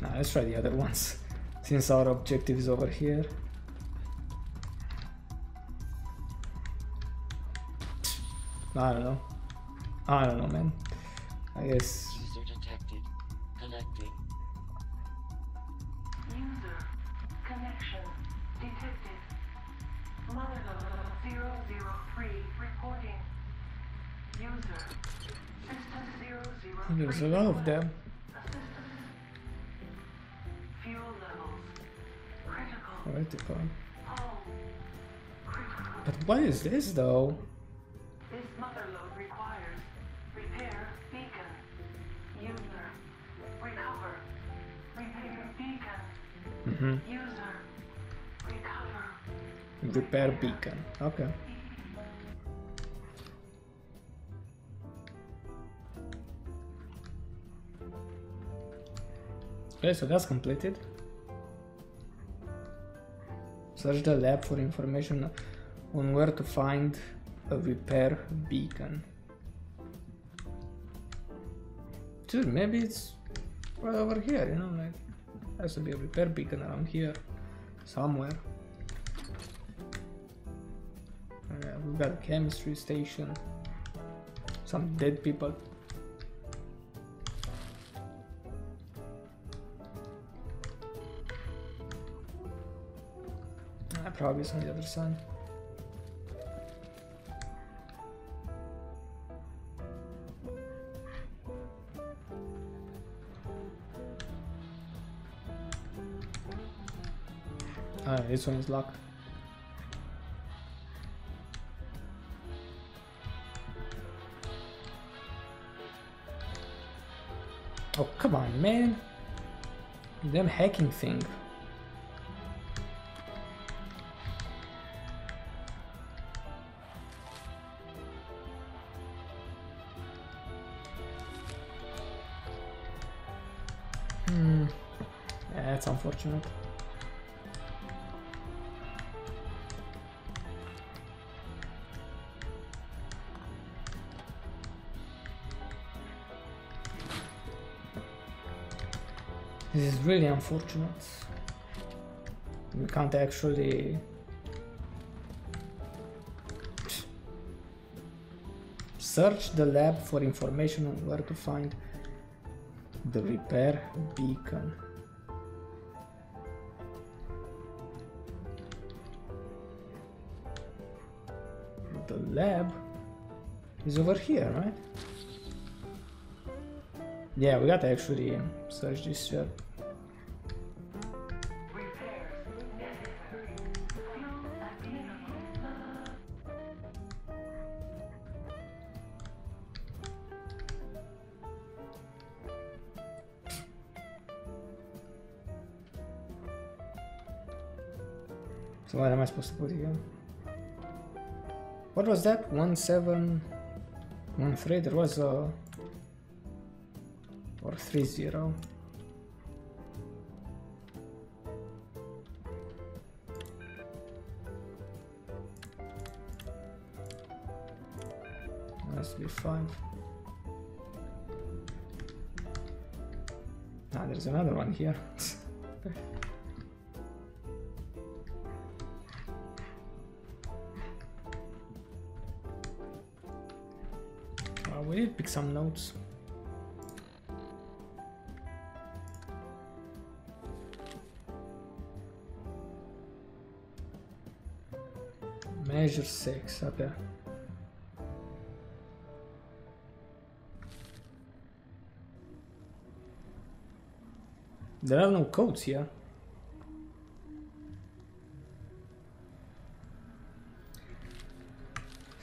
Nah, let's try the other ones. Since our objective is over here. I don't know. I don't know, man. I guess. Detected. 003 reporting. User system 003. There's a lot of them. Fuel levels critical. Critical. But what is this though? This Mother Lode requires repair beacon. User recover. Repair beacon. Mm -hmm. User Repair beacon. Okay. Okay, so that's completed. Search the lab for information on where to find a repair beacon. Dude, maybe it's right over here, you know, like has to be a repair beacon around here somewhere. We've got a chemistry station, some dead people. Uh, probably it's on the other side. Ah, this one is locked. Man. Damn hacking thing. Hmm. That's unfortunate. Really unfortunate. We can't actually search the lab for information on where to find the repair beacon. The lab is over here, right? Yeah, we gotta actually search this shit. So what am I supposed to put here? What was that? One seven one three. There was a or three zero. 6, okay. There are no codes here.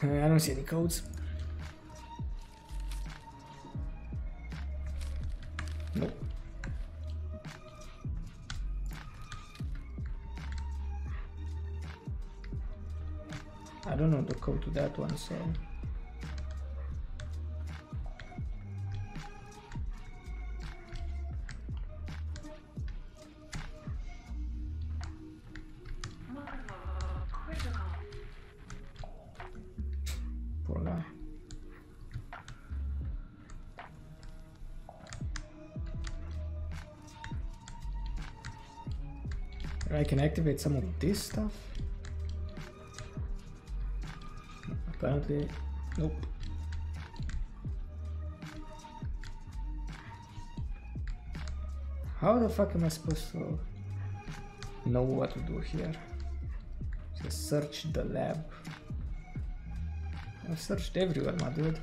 I don't see any codes. That one, so. I can activate some of this stuff. Nope. How the fuck am I supposed to know what to do here? Just search the lab. I've searched everywhere, my dude.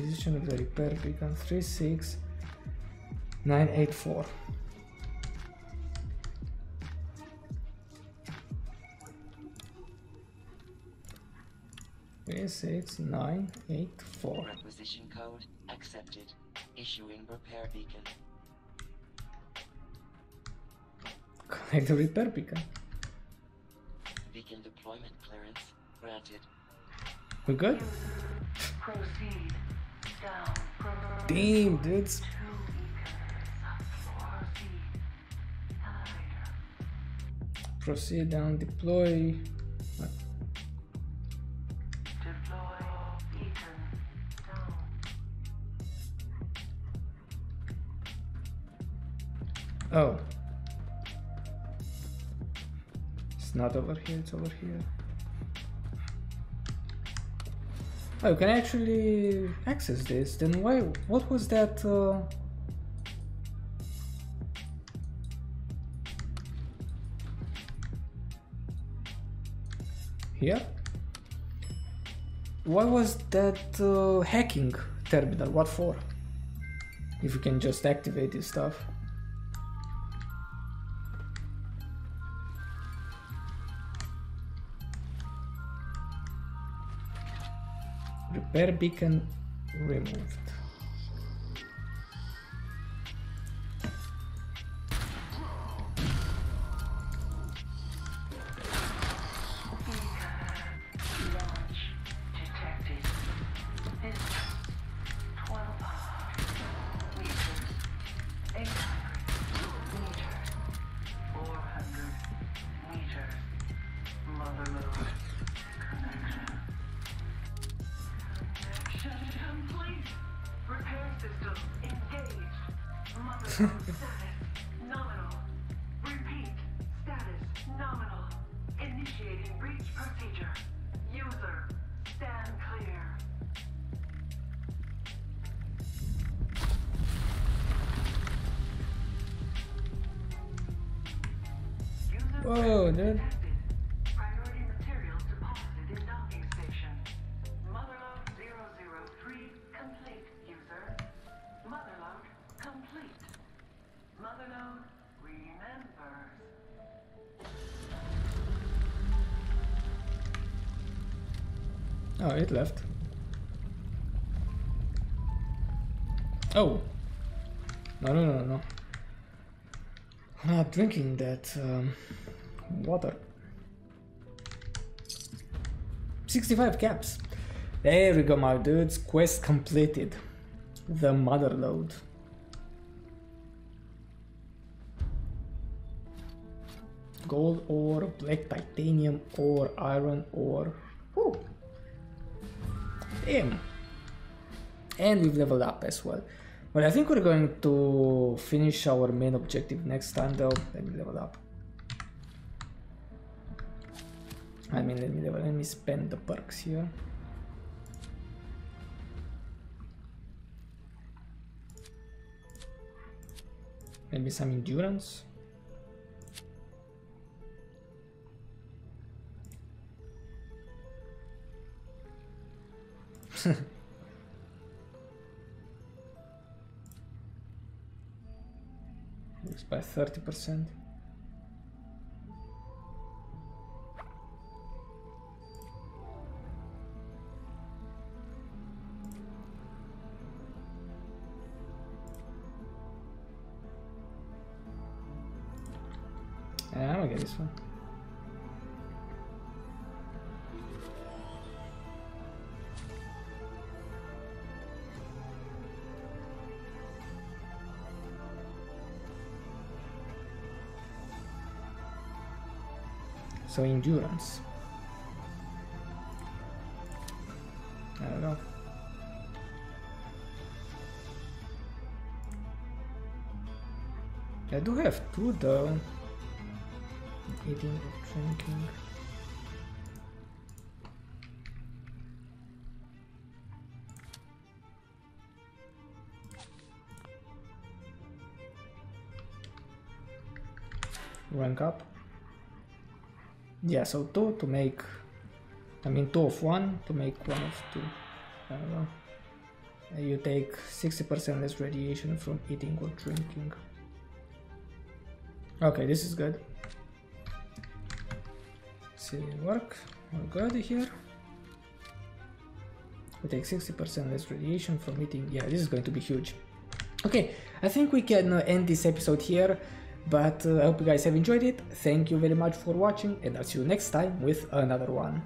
Acquisition of the repair beacon 36984. Three six nine eight four. Requisition code accepted. Issuing repair beacon. Connect the repair beacon. Beacon deployment clearance granted. We good? Proceed. Damn, dudes. Proceed down, deploy. Oh. It's not over here, it's over here. Oh, you can actually access this. Then why, what was that? Uh... Here? Why was that uh, hacking terminal? What for? If you can just activate this stuff. Repair beacon removed. Oh, it left. Oh. No, no, no, no. I'm not drinking that um, water. 65 caps. There we go, my dudes. Quest completed. The Mother Lode. Gold ore, black titanium ore, iron ore. Damn. And we've leveled up as well. Well, I think we're going to finish our main objective next time though. Let me level up. I mean, let me level, let me spend the perks here. Maybe some endurance. By 30%. Yeah, I'm gonna get this one. So endurance. I don't know. I do have two though. Eating or drinking. rank up. Yeah, so two to make, I mean two of one to make one of two. I don't know. You take 60% less radiation from eating or drinking. Okay, this is good. See, work. We're good here. We take 60% less radiation from eating. Yeah, this is going to be huge. Okay, I think we can uh, end this episode here, but uh, I hope you guys have enjoyed it. Thank you very much for watching, and I'll see you next time with another one.